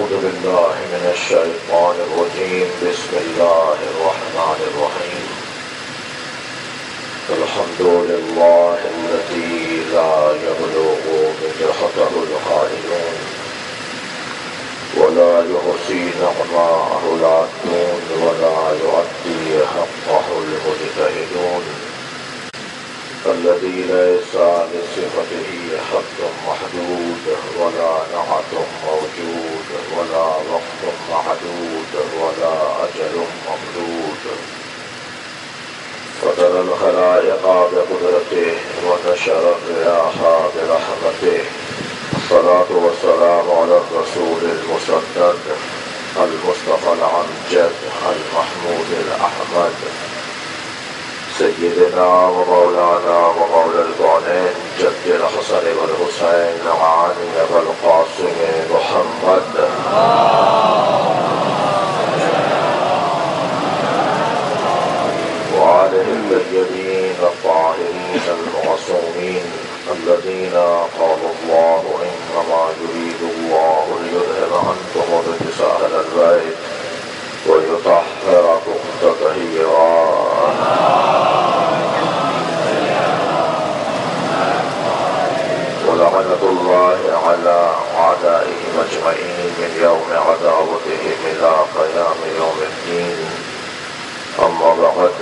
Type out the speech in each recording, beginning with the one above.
أعوذ بالله من الشيطان الرجيم. بسم الله الرحمن الرحيم. الحمد لله الذي لا يبلغ مدحته القائلون ولا يحصي نعماءه العدون ولا يؤدي حقه المجتهدون. الذي ليس لصفته حد محدود ولا نعت موجود ولا وقت محدود ولا أجل ممدود. فدر الخلائق بقدرته ونشر الرياح برحمته. الصلاة والسلام على الرسول المسدد المصطفى العنجد المحمود الأحمد. سيدنا ومولانا ومولى الكونين جد الحسن والحسين وعلي والقاسم محمد. وعليه الطيبين الطاهرين المعصومين الذين قال الله إنما يريد الله ليذهب عنكم الرجس أهل البيت ويطهركم تطهيرا ولعنة الله على أعدائهم أجمعين من يوم عداوتهم إلى قيام يوم الدين. أما بعد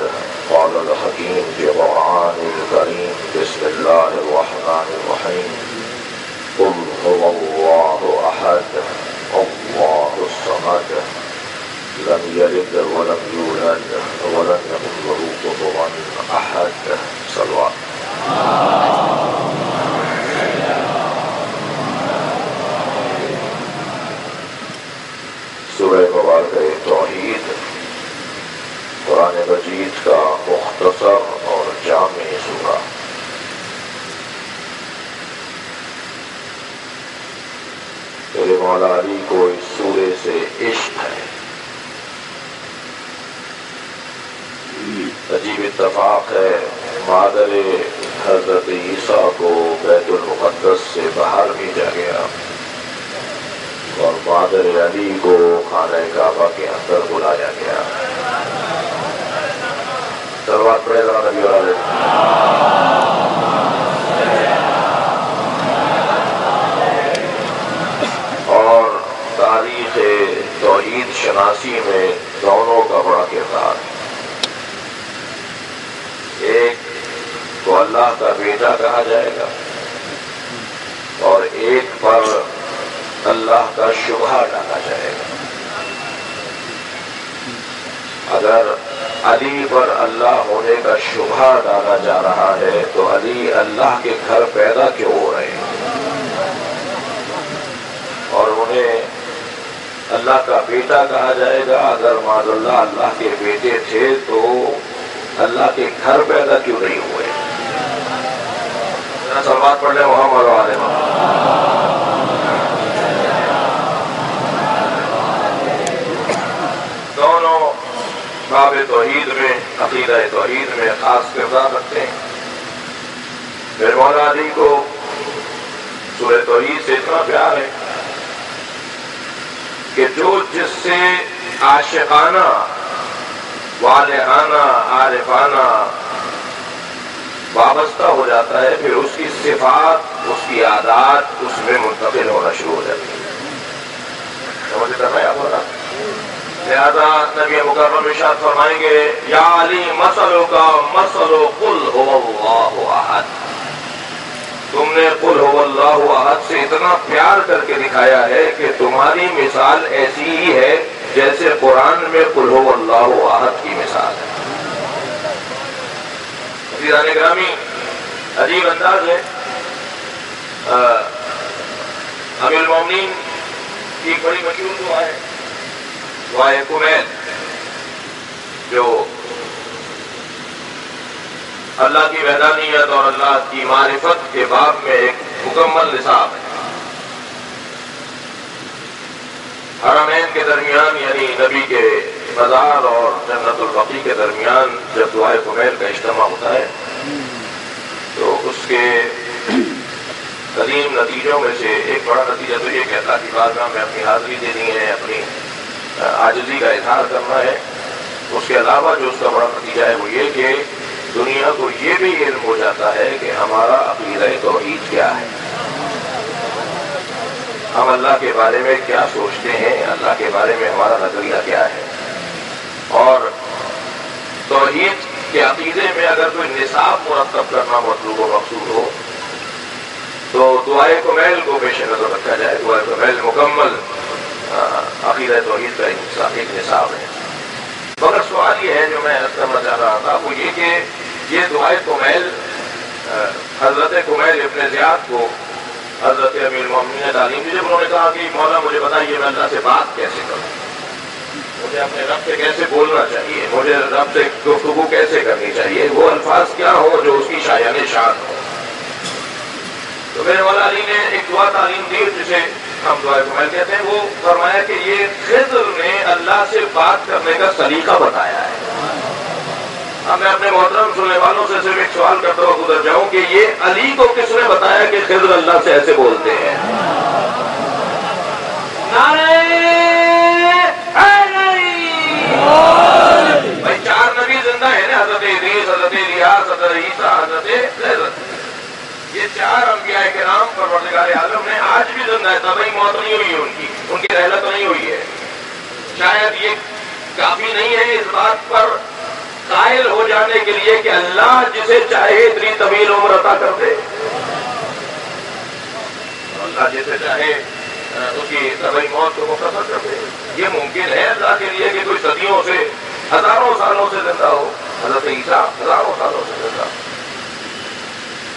قال الحكيم في القرآن الكريم بسم الله الرحمن الرحيم. قل هو الله أحد الله الصمد. لم يلد ولم يولد ولم يكن له كفوا أحد. صلوات. مجید کا مختصر اور جامع سورہ۔ میرے مولا علی کو اس سورے سے عشق ہے۔ عجیب اتفاق ہے۔ مادر حضرت عیسیٰ کو بیت المقدس سے باہر بھیجا گیا۔ اور مادر علی کو خانہ کعبہ کے اندر بلایا گیا۔ سلوات پڑے ذرا نبی والے اور تاریخ توحید شناسی میں دونوں کا بڑا کردار ہے ایک کو اللہ کا بیٹا کہا جائے گا اور ایک پر اللہ کا شبہ ڈالا جائے گا۔ اگر علی پر اللہ ہونے کا شبہ ڈالا جا رہا ہے تو علی اللہ کے گھر پیدا کیوں ہو رہے ہیں؟ اور انہیں اللہ کا بیٹا کہا جائے گا، اگر معذ اللہ اللہ کے بیٹے تھے تو اللہ کے گھر پیدا کیوں نہیں ہوئے؟ سلوات پڑھ لیں، محمد والے دونوں باب توحید میں عقیدہ توحید میں خاص کردار رکھتے ہیں۔ میرے مولا علی کو سورہ توحید سے اتنا پیار ہے کہ جو جس سے عاشقانہ والہانہ عارفانہ وابستہ ہو جاتا ہے، پھر اس کی صفات، اس کی عادات، اس میں منتقل ہونا شروع ہو جاتی ہے سمجھ کر رہے آپ لہذا نبی مکرم ارشاد فرمائیں گے، یا علی مسلو کا مسلو قل ہو اللہ احد۔ تم نے قل ہو اللہ احد سے اتنا پیار کر کے دکھایا ہے کہ تمہاری مثال ایسی ہی ہے جیسے قرآن میں قل ہو اللہ احد کی مثال ہے۔ عزیزان گرامی عجیب انداز ہے۔ امیر المومنین کی بڑی مشہور دعا ہے۔ دعا کمیل جو اللہ کی وحدانیت اور اللہ کی معرفت کے باب میں ایک مکمل نصاب ہے۔ حرمین کے درمیان یعنی نبی کے بازار اور جنت البقی کے درمیان جب دعائے کمیل کا اجتماع ہوتا ہے، تو اس کے قدیم نتیجوں میں سے ایک بڑا نتیجہ تو یہ کہتا کہ اللہ میں اپنی حاضری دینی ہے، اپنی آجزی کا اظہار کرنا ہے۔ اس کے علاوہ جو اس کا بڑا نتیجہ ہے وہ یہ کہ دنیا کو یہ بھی علم ہو جاتا ہے کہ ہمارا عقیدہ توحید کیا ہے۔ ہم اللہ کے بارے میں کیا سوچتے ہیں؟ اللہ کے بارے میں ہمارا نظریہ کیا ہے؟ اور توحید کے عقیدے میں اگر کوئی نصاب مرتب کرنا مطلوب و مقصود ہو، تو دعائے کمیل کو پیش نظر رکھا جائے، دعائے کمیل مکمل عقیدہ توحید کا ایک نصاب ہے۔ مگر سوال یہ ہے جو میں کرنا چاہ رہا تھا، وہ یہ کہ یہ دعائے کمیل حضرت کمیل ابن زیاد کو حضرت امیر محمد نے تعلیم دی، جب انہوں نے کہا کہ مولا مجھے بتائیے میں اللہ سے بات کیسے کروں؟ مجھے اپنے رب سے کیسے بولنا چاہیے؟ مجھے رب سے گفتگو کیسے کرنی چاہیے؟ وہ الفاظ کیا ہو جو اس کی شاعن شان ہو تو میرے مولا علی نے ایک دعا تعلیم دی، جسے ہم دعا کمل کہتے ہیں، وہ فرمایا کہ یہ خضر نے اللہ سے بات کرنے کا سلیقہ بتایا ہے۔ اب میں اپنے محترم سننے والوں سے صرف ایک سوال کرتا ہوں، گزر جاؤں کہ یہ علی کو کس نے بتایا کہ خضر اللہ سے ایسے بولتے ہیں؟ بھائی، چار نبی زندہ ہیں نا، حضرت عزیز حضرت ریاض حضرت عیسیٰ، حضرت یہ چار انبیاء کے نام پر عالم نے آج بھی زندہ ہے تبھی موت نہیں ہوئی ان کی ان کی رحلت نہیں ہوئی ہے۔ شاید یہ کافی نہیں ہے اس بات پر قائل ہو جانے کے لیے کہ اللہ جسے چاہے اتنی طویل عمر عطا کر دے۔ اللہ جسے چاہے اس کی طبی موت کو مختصر کر دے۔ یہ ممکن ہے اللہ کے لیے کہ کوئی صدیوں سے ہزاروں سالوں سے زندہ ہو۔ حضرت عیسیٰ ہزاروں سالوں سے زندہ ہو۔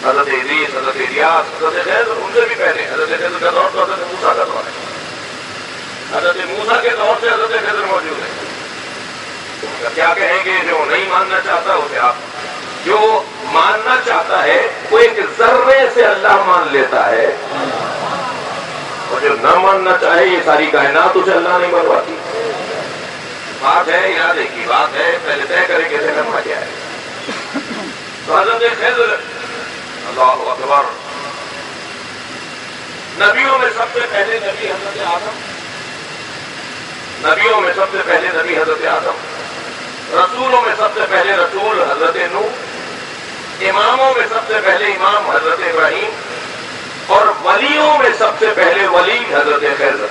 حضرت عزیز حضرت ریاض حضرت خیر ان سے بھی پہلے۔ حضرت خیر کا دور تو حضرت موسا کا دور ہے۔ حضرت موسا کے دور سے حضرت خیر موجود ہے کیا کہیں گے جو نہیں ماننا چاہتا اسے آپ؟ جو ماننا چاہتا ہے، وہ ایک ذرے سے اللہ مان لیتا ہے۔ اور جو نہ ماننا چاہے، یہ ساری کائنات اسے اللہ نہیں منواتی بات ہے، ارادے کی بات ہے، پہلے طے کرے کیسے کرنا کیا ہے تو حضرت خضر اللہ اکبر۔ نبیوں میں سب سے پہلے نبی حضرت آدم۔ نبیوں میں سب سے پہلے نبی حضرت آدم۔ رسولوں میں سب سے پہلے رسول حضرت نو اماموں میں سب سے پہلے امام حضرت ابراہیم۔ اور ولیوں میں سب سے پہلے ولی حضرت خیزر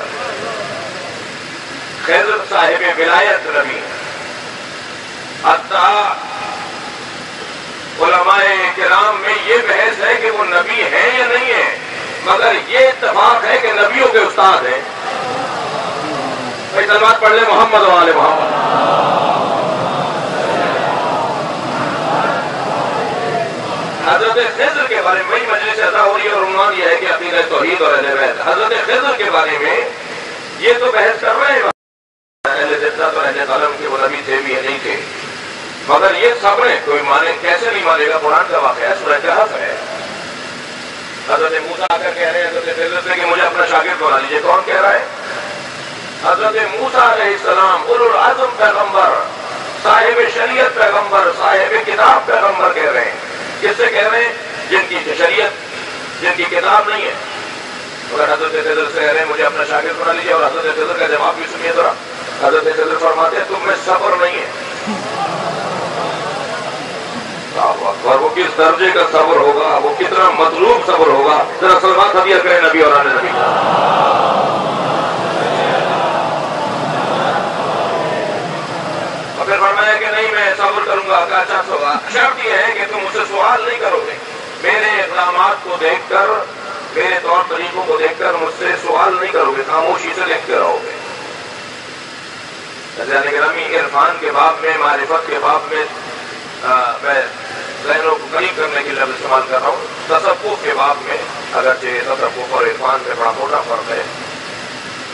خیزر صاحب ولایت نبی علماء کرام میں یہ بحث ہے کہ وہ نبی ہیں یا نہیں ہیں؟ مگر یہ اتفاق ہے کہ نبیوں کے استاد ہیں۔ پڑھ لے محمد والے محمد۔ حضرت خضر کے بارے میں مجلس ادا ہو رہی ہے اور عنوان یہ ہے کہ عقید توحید اور اہل بیت۔ حضرت خضر کے بارے میں یہ تو بحث کر رہے ہیں۔ اہل زدت اور اہل قلم کے وہ نبی تھے بھی نہیں تھے۔ مگر یہ خبریں کوئی مانے، کیسے نہیں مانے گا؟ قرآن کا واقعہ سورہ کہف ہے۔ حضرت موسا آ کر کہہ رہے ہیں، حضرت خضر سے کہ مجھے اپنا شاگرد بنا لیجیے کون کہہ رہا ہے؟ حضرت موسا علیہ السلام اول العظم پیغمبر، صاحب شریعت پیغمبر، صاحب کتاب پیغمبر کہہ رہے ہیں۔ کس سے کہہ رہے ہیں؟ جن کی شریعت، جن کی کتاب نہیں ہے۔ اگر حضرت فضر سے کہہ رہے ہیں، مجھے اپنا شاگرد بنا لیجیے اور حضرت فضر کا جواب بھی سنیے ذرا۔ حضرت فضر فرماتے ہیں، تم میں صبر نہیں ہے اور وہ کس درجے کا صبر ہوگا، وہ کتنا مطلوب صبر ہوگا۔ ذرا سلمان حدیہ کریں، نبی اور آنے نبی۔ پھر فرمایا کہ نہیں، میں صبر کروں گا اچھا ہوگا۔ شرط یہ ہے کہ تم مجھ سے سوال نہیں کرو گے۔ میرے اقدامات کو دیکھ کر، میرے طور طریقوں کو دیکھ کر مجھ سے سوال نہیں کرو گے، خاموشی سے دیکھتے رہو گے۔ گرامی عرفان کے باب میں، معرفت کے باب میں ذہنوں کو قریب کرنے کے لفظ استعمال کر رہا ہوں۔ تصوف کے باب میں اگرچہ تصوف اور عرفان میں بڑا موٹا فرق ہے،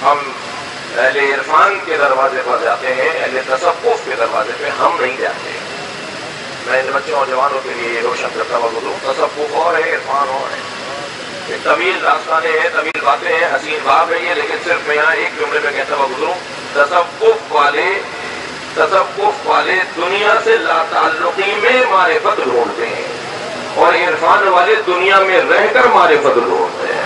ہم اہل عرفان کے دروازے پر جاتے ہیں، اہل تصوف کے دروازے پہ ہم نہیں جاتے۔ میں ان بچوں اور جوانوں کے لیے روشن کرتا ہوا گزروں تصوف اور ہے، عرفان اور ہے۔ یہ طویل راستانے ہیں، طویل باتیں ہیں، حسین باب ہے یہ، لیکن صرف میں یہاں ایک جملے میں کہتا ہوا گزروں تصوف والے تصوف والے دنیا سے لا تعلقی میں معرفت ڈھونڈتے ہیں اور عرفان والے دنیا میں رہ کر معرفت ڈھونڈتے ہیں۔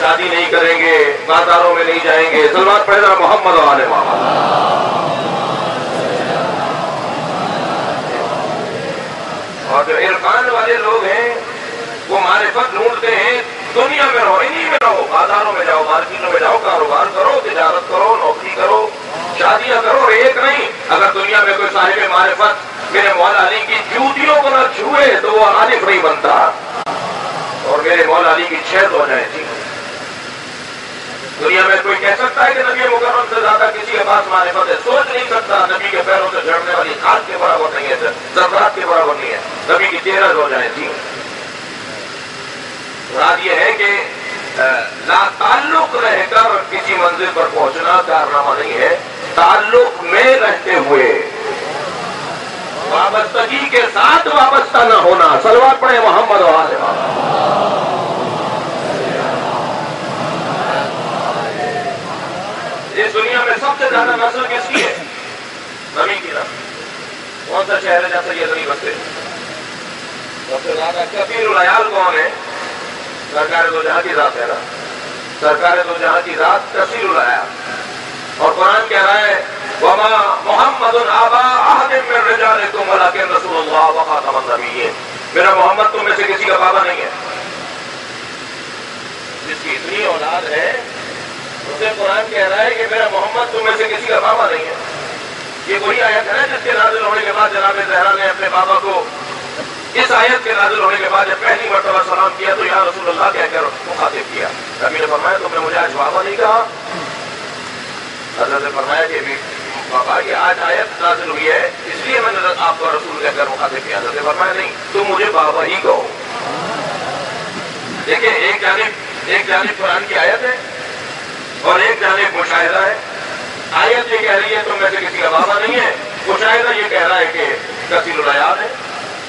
شادی نہیں کریں گے، بازاروں میں نہیں جائیں گے سلمان پیدا محمد والے اور جو عرفان والے لوگ ہیں، وہ معرفت ڈھونڈتے ہیں۔ دنیا میں رہو انہیں میں رہو، بازاروں میں جاؤ، مارکیٹوں میں جاؤ، کاروبار کرو، تجارت کرو شادیاں کرو ایک نہیں۔ اگر دنیا میں کوئی صاحب معرفت میرے مولا علی کی جوتیوں کو نہ چھوئے تو وہ عارف نہیں بنتا۔ اور میرے مولا علی کی چھت ہو جائے۔ تھی دنیا میں کوئی کہہ سکتا ہے کہ نبی مکرم سے زیادہ کسی کے پاس معرفت ہے؟ سوچ نہیں سکتا۔ نبی کے پیروں سے جڑنے والی خاص کے برابر نہیں ہے سرفرات کے برابر نہیں ہے۔ نبی کی چہرہ ہو جائے۔ تھی مراد یہ ہے کہ لا تعلق رہ کر کسی منزل پر پہنچنا کارنامہ نہیں ہے۔ تعلق میں رہتے ہوئے وابستگی کے ساتھ وابستہ نہ ہونا سلوات پڑے محمد وال اس دنیا میں سب سے زیادہ نسل کس کی ہے؟ نمی کی نسل۔ کون سا شہر ہے جیسا یہ نہیں بستے؟ سب سے زیادہ کبیر العیال کون ہے سرکار دو جہاں کی ذات ہے نا۔ سرکار دو جہاں کی ذات کثیر العیال۔ اور قرآن کہہ رہا ہے، وما محمد الآبا احد من رجالکم ولکن رسول اللہ وخاتم النبیین میرا محمد تم میں سے کسی کا بابا نہیں ہے۔ جس کی اتنی اولاد ہے، اسے قرآن کہہ رہا ہے کہ میرا محمد تم میں سے کسی کا بابا نہیں ہے۔ یہ وہی آیت ہے نا جس کے نازل ہونے کے بعد جناب زہرا نے اپنے بابا کو اس آیت کے نازل ہونے کے بعد جب پہلی مرتبہ سلام کیا تو یا رسول اللہ کہہ کر مخاطب کیا۔ نبی نے فرمایا، تم نے مجھے آج بابا نہیں کہا۔ حضرت نے فرمایا کہ بابا یہ آج آیت نازل ہوئی ہے، اس لیے میں نے آپ کو رسول کہہ کر مخاطب کیا۔ حضرت نے فرمایا، نہیں، تم مجھے بابا ہی کہو۔ دیکھیں، ایک جانب ایک جانب قرآن کی آیت ہے اور ایک جانب مشاہدہ ہے۔ آیت یہ کہہ رہی ہے، تم میں سے کسی کا بابا نہیں ہے۔ مشاہدہ یہ کہہ رہا ہے کہ کثیر الیاد ہے،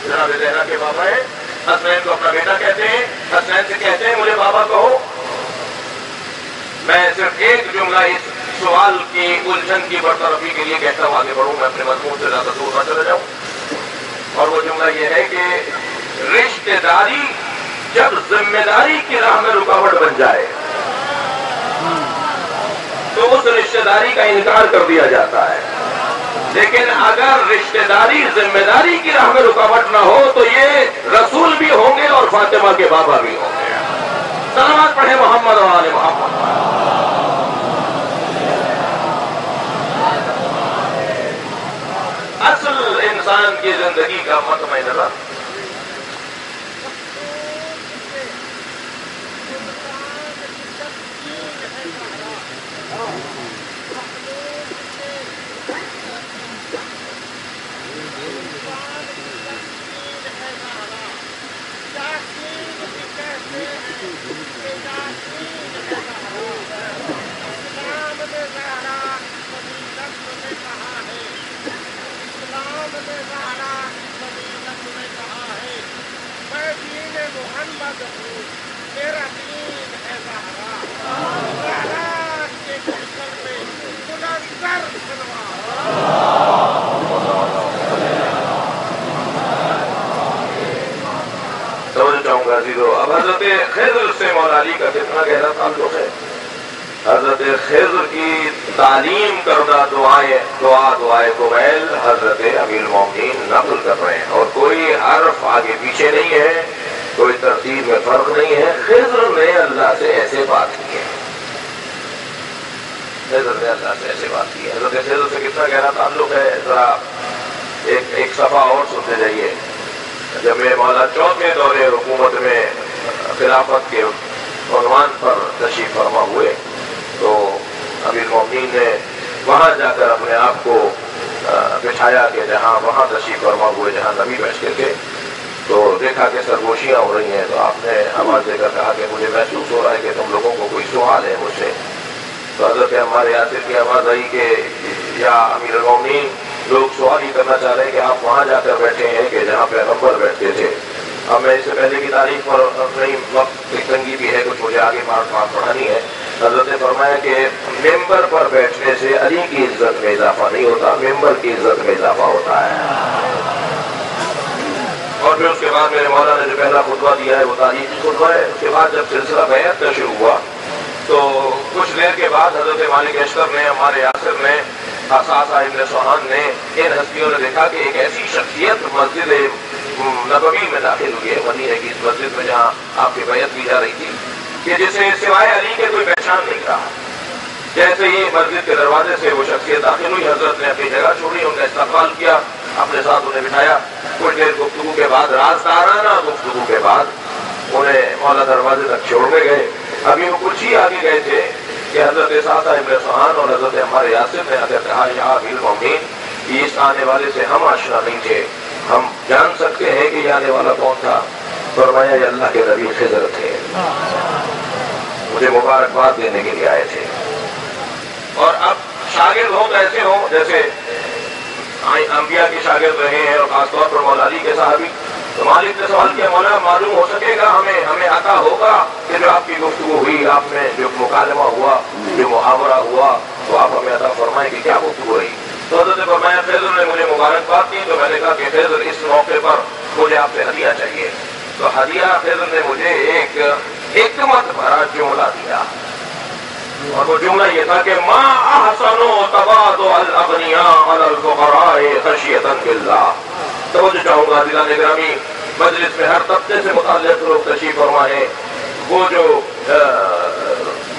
جناب زہرا کے بابا ہے حسنین کو اپنا بیٹا کہتے ہیں، حسنین سے کہتے ہیں، مجھے بابا کہو۔ میں صرف ایک جملہ اس سوال کی الجھن کی برطرفی کے لیے کہتا ہوں، آگے بڑھوں، میں اپنے مضمون سے زیادہ دور نہ چلے جاؤں۔ اور وہ جملہ یہ ہے کہ رشتے داری جب ذمہ داری کی راہ میں رکاوٹ بن جائے، تو اس رشتے داری کا انکار کر دیا جاتا ہے۔ لیکن اگر رشتے داری ذمہ داری کی راہ میں رکاوٹ نہ ہو، تو یہ رسول بھی ہوں گے اور فاطمہ کے بابا بھی ہوں گے۔ سلامت پڑھے محمد والے محمد اصل انسان کی زندگی کا متمع نظر محمد ہوں میرا دین ہے زہرا زہرا کے گلشن میں منظر سنوا سمجھ چاہوں گا زیرو اب حضرت خضر سے مولا علی کا کتنا گہرا تعلق ہے۔ حضرت خضر کی تعلیم کردہ دعائیں، دعا دعائے کویل حضرت امیر المومنین نقل کر رہے ہیں۔ اور کوئی حرف آگے پیچھے نہیں ہے۔ کوئی ترتیب میں فرق نہیں ہے۔ خضر نے اللہ سے ایسے بات کی ہے۔ خضر نے اللہ سے ایسے بات کی ہے۔ حضرت خضر سے کتنا گہرا تعلق ہے، ذرا ایک ایک صفحہ اور سنتے جائیے۔ جب میرے مولا چوتھے دورے حکومت میں خلافت کے عنوان پر تشریف فرما ہوئے، تو امیر مومنین نے وہاں جا کر اپنے آپ کو بٹھایا کہ جہاں، وہاں تشریف فرما ہوئے، جہاں نبی بیٹھ بیٹھتے تھے۔ تو دیکھا کہ سرگوشیاں ہو رہی ہیں تو آپ نے آواز دے کر کہا کہ مجھے محسوس ہو رہا ہے کہ تم لوگوں کو کوئی سوال ہے مجھ سے۔ تو حضرت ہمارے یاسر کی آواز آئی کہ یا امیر المومنین، لوگ سوال ہی کرنا چاہ رہے ہیں کہ آپ وہاں جا کر بیٹھے ہیں کہ جہاں پیغمبر بیٹھتے تھے۔ اب میں اس سے پہلے کی تاریخ پر اپنی وقت کی تنگی بھی ہے، کچھ مجھے آگے بات بات پڑھانی ہے۔ حضرت نے فرمایا کہ ممبر پر بیٹھنے سے علی کی عزت میں اضافہ نہیں ہوتا، ممبر کی عزت میں اضافہ ہوتا ہے۔ اور پھر اس کے بعد میرے مولا نے جو پہلا خطبہ دیا ہے وہ تاریخی خطبہ ہے، اس کے بعد جب سلسلہ بیعت کا شروع ہوا، تو کچھ دیر کے بعد حضرت مالک اشکر نے، ہمارے یاسر نے اساسا ابن سوہان نے، ان ہستیوں نے دیکھا کہ ایک ایسی شخصیت مسجد نبوی میں داخل ہوئی ہے، مدینہ کی اس مسجد میں جہاں آپ کی بیعت کی جا رہی تھی، کہ جسے سوائے علی کے کوئی پہچان نہیں رہا۔ جیسے ہی مسجد کے دروازے سے وہ شخصیت داخل ہوئی، حضرت نے اپنی جگہ چھوڑی، ان کا استقبال کیا، اپنے ساتھ انہیں بٹھایا۔ کچھ دیر گفتگو کے بعد رازدارانہ گفتگو کے بعد انہیں مولا دروازے تک چھوڑنے گئے۔ ابھی وہ کچھ ہی آگے گئے تھے کہ حضرت ساتھ ابن سہان اور حضرت ہمارے یاسر نے اگر کہا یا المومین اس آنے والے سے ہم آشنا نہیں تھے۔ ہم جان سکتے ہیں کہ یہ آنے والا کون تھا۔ فرمایا، یہ اللہ کے نبی خضر تھے۔ مجھے مبارکباد دینے کے لیے آئے تھے۔ اور اب شاگرد ہوں تو ایسے ہوں، جیسے انبیاء کے شاگرد رہے ہیں اور خاص طور پر مولا علی کے صحابی، تو مالک نے سوال کیا مولا معلوم ہو سکے گا ہمیں ہمیں عطا ہوگا کہ جو آپ کی گفتگو ہوئی، آپ میں جو مکالمہ ہوا، جو محاورہ ہوا، تو آپ ہمیں عطا فرمائیں کہ کیا گفتگو رہی۔ تو حضرت فرمایا فیضر نے مجھے مبارکباد دی، تو میں نے کہا کہ فیضر اس موقع پر مجھے آپ سے ہدیہ چاہیے۔ تو ہدیہ فیضر نے مجھے ایک حکمت بھرا جملہ دیا۔ اور وہ جملہ یہ تھا کہ ما احسن تباد الاغنیاء علی الفقراء خشیتا باللہ۔ توجہ چاہوں گا دلان گرامی، مجلس میں ہر طبقے سے متعلق لوگ تشریف فرمائے وہ جو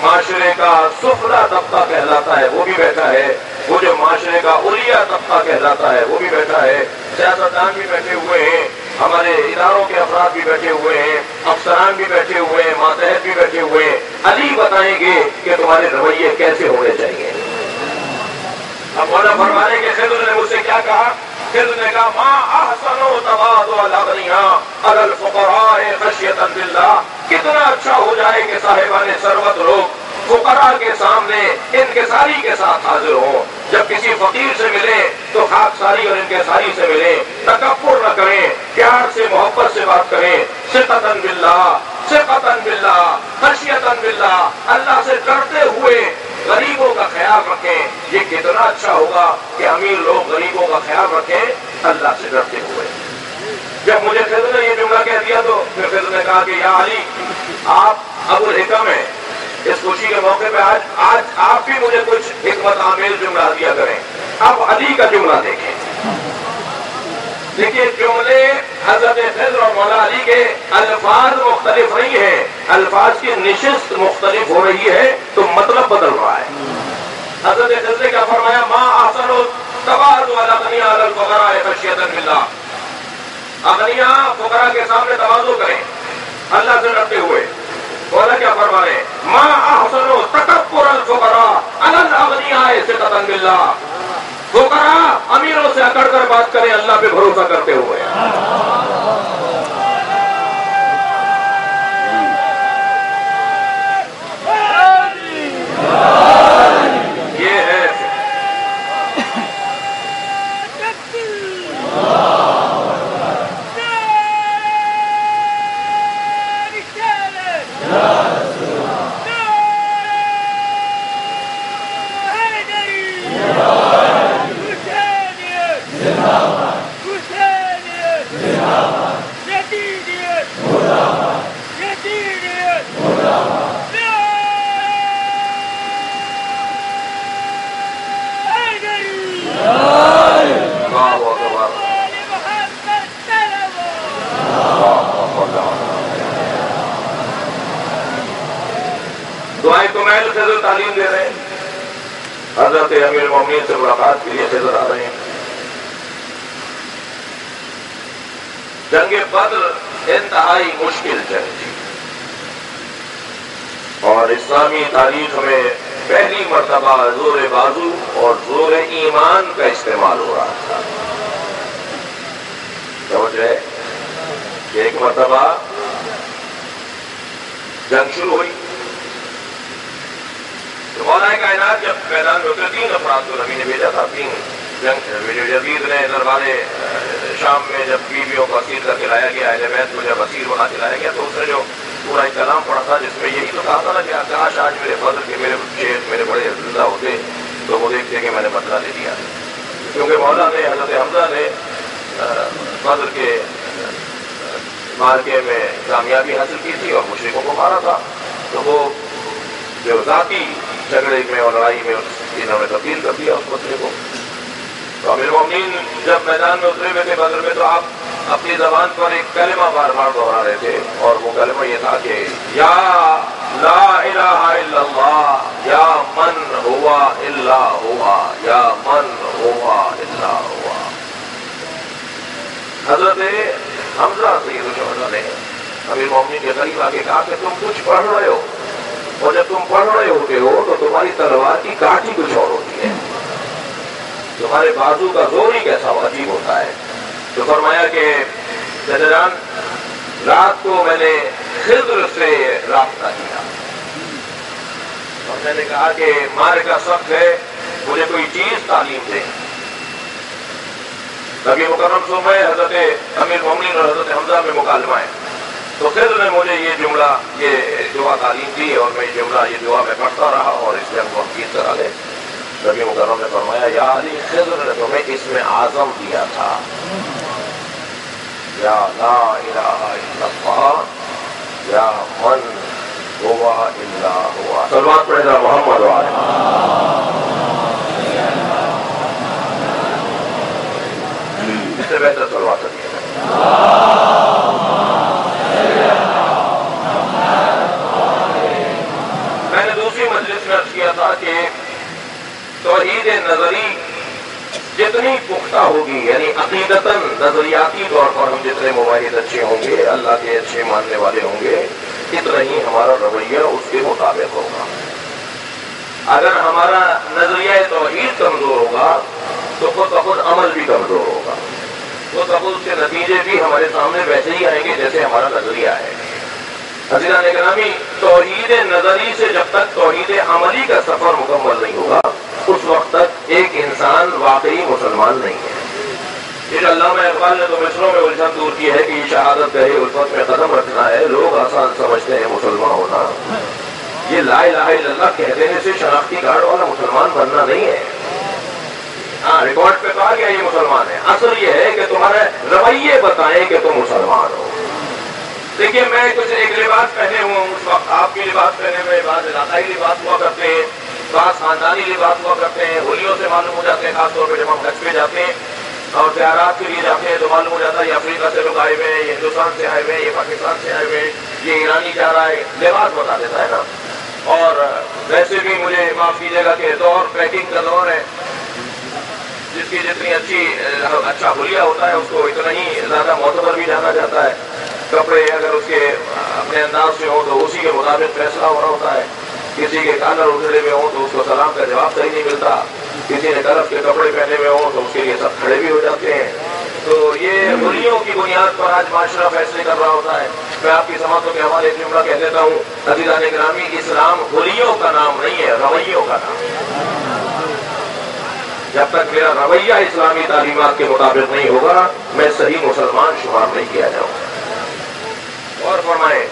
معاشرے کا سفلا طبقہ کہلاتا ہے، وہ بھی بیٹھا ہے۔ وہ جو معاشرے کا اولیا طبقہ کہلاتا ہے، وہ بھی بیٹھا ہے۔ سیاستدان بھی بیٹھے ہوئے ہیں۔ ہمارے اداروں کے افراد بھی بیٹھے ہوئے ہیں، افسران بھی بیٹھے ہوئے ہیں، ماتحت بھی بیٹھے ہوئے ہیں۔ علی بتائیں گے کہ تمہارے رویے کیسے ہونے چاہیے۔ اب مولا فرمانے کے خضر نے مجھ سے کیا کہا؟ خضر نے کہا، ما احسن تبادل الاغنیاء علی الفقراء خشیتا باللہ کتنا اچھا ہو جائے کہ صاحبان ثروت لوگ فقراء کے سامنے انکساری کے ساتھ حاضر ہوں۔ جب کسی فقیر سے ملے تو خاک ساری اور انکساری سے ملے۔ تکبر نہ کریں، پیار سے، محبت سے بات کریں۔ ثقتن باللہ ثقتن باللہ خشیتن باللہ۔ اللہ سے ڈرتے ہوئے غریبوں کا خیال رکھیں۔ یہ کتنا اچھا ہوگا کہ امیر لوگ غریبوں کا خیال رکھیں، اللہ سے ڈرتے ہوئے۔ جب مجھے فضل نے یہ جملہ کہہ دیا تو پھر فضل نے کہا کہ یا علی، آپ ابو الحکم ہیں۔ خوشی کے موقع پہ آج آج آپ بھی مجھے کچھ حکمت عامر جملہ دیا کریں۔ اب علی کا جملہ دیکھیں۔ دیکھیے، جملے حضرت فضل اور مولا علی کے الفاظ مختلف نہیں ہیں۔ الفاظ کی نشست مختلف ہو رہی ہے، تو مطلب بدل رہا ہے۔ حضرت فضل نے کیا فرمایا؟ ما احسن تباد والا غنیا علی الفقراء خشیتا باللہ۔ اغنیا فقراء کے سامنے توازو کریں۔ اللہ سے ڈرتے ہوئے۔ بولا کیا فرما رہے ماں احسن تکبر الفقراء علی الاغنیاء ثقتا بالله فقراء، امیروں سے اکڑ کر بات کریں، اللہ پہ بھروسہ کرتے ہوئے۔ دعائیں تو میں فضل تعلیم دے رہے ہیں۔ حضرت امیر مومین سے ملاقات کے لیے فضل آ رہے ہیں۔ جنگ بدر انتہائی مشکل جنگ تھی۔ اور اسلامی تاریخ میں پہلی مرتبہ زور بازو اور زور ایمان کا استعمال ہو رہا تھا۔ سمجھ رہے؟ کہ ایک مرتبہ جنگ شروع ہوئی۔ تو مولانا کائنات جب میدان میں اترے تین افراد کو نبی نے بھیجا تھا، تین جنگ جدید نے دربار شام میں جب بیویوں کو اسیر کر کے لایا گیا، اہل بیت کو جب اسیر بنا کے لایا گیا، تو اس نے جو پورا کلام پڑھا تھا، جس میں یہی تو کہا تھا نا کہ کاش آج میرے فضل کے، میرے شیخ میرے بڑے زندہ ہوتے تو وہ دیکھتے کہ میں نے بدلا لے دیا۔ کیونکہ مولا نے، حضرت حمزہ نے فضل کے مارکے میں کامیابی حاصل کی تھی اور مشرقوں کو مارا تھا۔ تو وہ جو ذاتی جھگڑے میں اور لڑائی میں انہوں نے تبدیل کر دیا اس مسئلے کو تو امیر مومنین جب میدان میں اترے ہوئے تھے بدر میں تو آپ اپنی زبان پر ایک کلمہ بار بار دوہرا رہے تھے اور وہ کلمہ یہ تھا کہ یا لا الہ الا اللہ یا من ہوا الا ہوا یا من ہوا الا ہوا حضرت حمزہ سید نے امیر مومنین کے قریب آ کے کہا کہ تم کچھ پڑھ رہے ہو اور جب تم پڑھ رہے ہوتے ہو تو تمہاری تلوار کی کاٹی کچھ اور ہوتی ہے۔ تمہارے بازو کا زور ہی کیسا عجیب ہوتا ہے۔ تو فرمایا کہ جان رات کو میں نے خضر سے رابطہ کیا۔ اور میں نے کہا کہ مار کا سخت ہے، مجھے کوئی چیز تعلیم دے۔ نبی مکرم سو میں حضرت امیر مومنین اور حضرت حمزہ میں مکالمہ ہے۔ تو خضر نے مجھے یہ جملہ یہ دعا تعلیم دی اور میں یہ جملہ یہ دعا میں پڑھتا رہا اور اس سے ہم کو حقیق کرا لے نبی مکرم نے فرمایا یا علی خضر نے تمہیں اس میں آزم دیا تھا یا لا الہ الا اللہ یا من ہوا الا ہوا سلوات پڑھے گا محمد والے اس سے بہتر سلوات نہیں ہے میں نے دوسری مجلس میں توحید نظری جتنی پختہ ہوگی یعنی عقیدتاً نظریاتی طور پر ہم جتنے مواحد اچھے ہوں گے، اللہ کے اچھے ماننے والے ہوں گے، اتنا ہی ہمارا رویہ اس کے مطابق ہوگا۔ اگر ہمارا نظریہ توحید کمزور ہوگا، تو خود بخود عمل بھی کمزور ہوگا۔ خود بخود اس کے نتیجے بھی ہمارے سامنے ویسے ہی آئیں گے جیسے ہمارا نظریہ ہے۔ حضیرہ نگرامی توحید نظری سے جب تک توحید عملی کا سفر مکمل نہیں ہوگا، اس وقت تک ایک انسان واقعی مسلمان نہیں ہے۔ یہ علامہ اقبال نے تو مصروں میں الجھن دور کی ہے کہ یہ شہادت کہے اس میں قدم رکھنا ہے، لوگ آسان سمجھتے ہیں مسلمان ہونا۔ یہ لا الہ الا اللہ کہہ دینے سے شناختی کارڈ والا مسلمان بننا نہیں ہے۔ ہاں ریکارڈ پہ کہا گیا یہ مسلمان ہے۔ اصل یہ ہے کہ تمہارے رویے بتائیں کہ تم مسلمان ہو۔ دیکھیے، میں کچھ ایک لباس پہنے ہوا ہوں اس وقت آپ کے لباس پہنے ہوئے بعض علاقائی لباس ہوا کرتے ہیں، بعض خاندانی لباس ہوا کرتے ہیں، ہولیوں سے معلوم ہو جاتے ہیں، خاص طور پہ جب ہم حج پہ جاتے ہیں اور تہوارات کے لیے جاتے ہیں تو معلوم ہو جاتا ہے یہ افریقہ سے لوگ آئے ہوئے ہیں، یہ ہندوستان سے آئے ہوئے ہیں، یہ پاکستان سے آئے ہوئے ہیں، یہ ایرانی جا رہا ہے، لباس بتا دیتا ہے نا۔ اور ویسے بھی مجھے معاف کیجیے گا کہ دور پیکنگ کا دور ہے، جس کی جتنی اچھی اچھا ہولیا ہوتا ہے، اس کو اتنا ہی زیادہ معتبر بھی جانا جاتا ہے۔ کپڑے اگر اس کے اپنے انداز سے ہوں تو اسی کے مطابق فیصلہ ہو رہا ہوتا ہے کسی کے کالر ادھڑے میں ہوں تو اس کو سلام کا جواب صحیح نہیں ملتا کسی نے طرف کے کپڑے پہنے ہوئے ہوں تو اس کے لیے سب کھڑے بھی ہو جاتے ہیں تو یہ ہولیوں کی بنیاد پر آج معاشرہ فیصلے کر رہا ہوتا ہے میں آپ کی سماعتوں کے حوالے ایک جملہ کہہ دیتا ہوں عزیزان گرامی اسلام ہولیوں کا نام نہیں ہے رویوں کا نام جب تک میرا رویہ اسلامی تعلیمات کے مطابق نہیں ہوگا، میں صحیح مسلمان شمار نہیں کیا جاؤں۔ گا اور فرمائے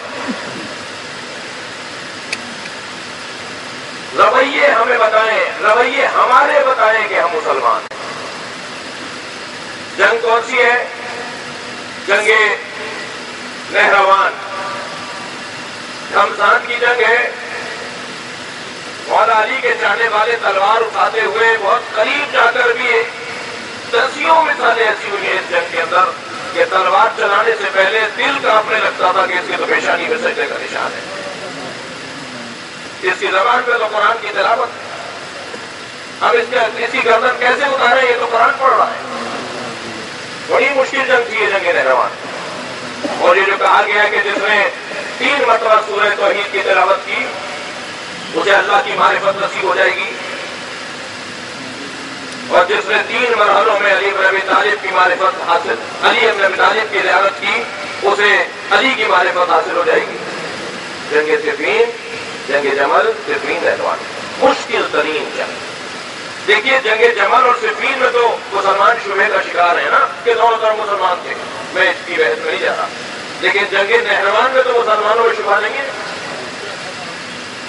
رویے ہمیں بتائیں، رویے ہمارے بتائیں کہ ہم مسلمان ہیں۔ جنگ کون سی ہے؟ جنگ نہروان رمضان کی جنگ ہے۔ مولا علی کے چاہنے والے تلوار اٹھاتے ہوئے بہت قریب جا کر بھی دسیوں مثالیں ایسی ہوئی ہیں اس جنگ کے اندر کہ تلوار چلانے سے پہلے دل کانپنے لگتا تھا کہ اس کی تو پیشانی میں سجدے کا نشان ہے۔ اس کی زبان پہ تو قرآن کی تلاوت ہے۔ ہم اس کے اس کی گردن کیسے اتارے یہ تو قرآن پڑھ رہا ہے۔ بڑی مشکل جنگ تھی یہ جنگ نہروان۔ اور یہ جو کہا گیا ہے کہ جس نے تین مرتبہ سورہ توحید کی تلاوت کی، اسے اللہ کی معرفت نصیب ہو جائے گی۔ اور جس نے تین مرحلوں میں علی ابن طالب کی معرفت حاصل علی ابن طالب کی زیارت کی، اسے علی کی معرفت حاصل ہو جائے گی۔ جنگ صفین جنگ جمل صفین رہنوان مشکل ترین جنگ۔ دیکھیے، جنگ جمل اور صفین میں تو مسلمان شبہ کا شکار ہے نا، کہ دونوں طرف مسلمان تھے۔ میں اس کی بحث میں نہیں جا رہا۔ لیکن جنگ نہروان میں تو مسلمانوں میں شبہ نہیں ہے۔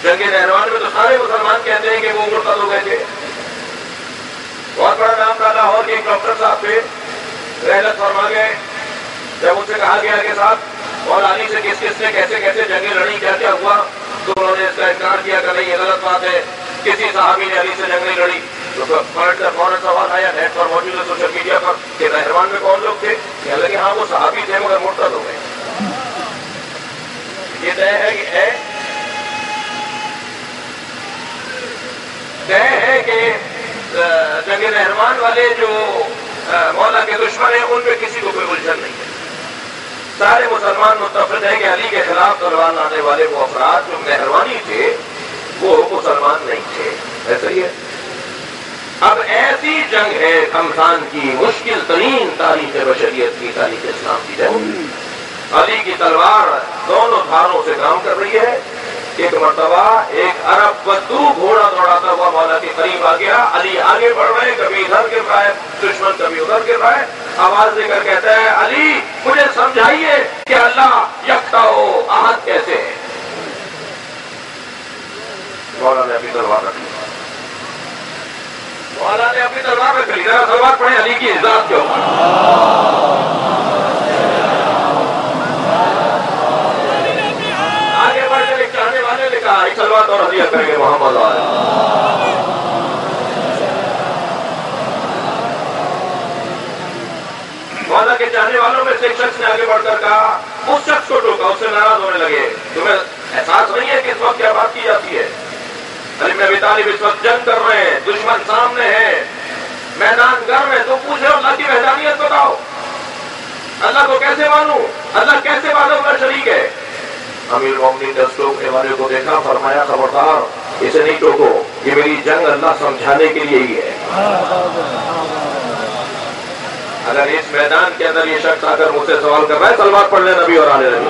جنگ نہروان میں تو سارے مسلمان کہتے ہیں کہ وہ مرتد ہو گئے تھے۔ بہت بڑا نام تھا لاہور کے ایک ڈاکٹر صاحب تھے۔ رحلت فرما گئے۔ جب ان سے کہا گیا کہ صاحب، اور علی سے کس کس نے کیسے کیسے جنگیں لڑی کیا کیا ہوا؟ تو انہوں نے اس کا انکار کیا کہ نہیں، یہ غلط بات ہے۔ کسی صحابی نے علی سے جنگ نہیں لڑی تو پلٹ کر فوراً سوال آیا، نیٹ پر موجود ہے سوشل میڈیا پر کہ رحمان میں کون لوگ تھے؟ کہنے لگے ہاں وہ صحابی تھے، مگر مرتد ہو گئے۔ یہ طے ہے کہ ہے؟ طے ہے کہ جنگ رحمان والے جو مولا کے دشمن ہیں، ان میں کسی کو کوئی الجھن نہیں ہے۔ سارے مسلمان متفق ہیں کہ علی کے خلاف تلوار لانے والے وہ افراد جو مہربانی تھے، وہ مسلمان نہیں تھے۔ ایسا ہی ہے۔ اب ایسی جنگ ہے خمسان کی مشکل ترین تاریخ بشریت کی، تاریخ اسلام کی جنگ۔ علی کی تلوار دونوں دھاروں سے کام کر رہی ہے۔ ایک مرتبہ ایک ارب بدو گھوڑا دوڑاتا ہوا مولا کے قریب آ گیا۔ علی آگے بڑھ رہے کبھی ادھر گر رہا ہے، دشمن کبھی ادھر گر رہا ہے۔ آواز دے کر کہتا ہے، علی، مجھے سمجھائیے کہ اللہ یکتا ہو آہت کیسے ہے مولا نے اپنی تلوار رکھ لی۔ مولا نے اپنی تلوار رکھ لی۔ ذرا تلوار پڑھے علی کی ذات کے اوپر آگے بڑھ کر ایک چاہنے والے نے کہا ایک تلوار اور ہدیہ کریں گے محمد آئے مولا کے چاہنے والوں میں سے ایک شخص نے آگے بڑھ کر کہا، اس شخص کو ٹوکا، اس سے ناراض ہونے لگے۔ تمہیں احساس نہیں ہے کہ اس وقت کیا بات کی جاتی ہے؟ علی میں طالب اس وقت جنگ کر رہے ہیں، دشمن سامنے ہے میدان گرم ہے، تو پوچھ رہے اللہ کی وحدانیت بتاؤ۔ اللہ کو کیسے مانوں؟ اللہ کیسے مانو کا شریک ہے؟ امیر مومنی نے اس ٹوکنے والے کو دیکھا، فرمایا، خبردار، اسے نہیں ٹوکو، یہ میری جنگ اللہ سمجھانے کے لیے ہی ہے۔ اگر اس میدان کے اندر یہ شخص آ کر مجھ سے سوال کر رہا ہے، تلوار پڑھ لے نبی اور آنے نبی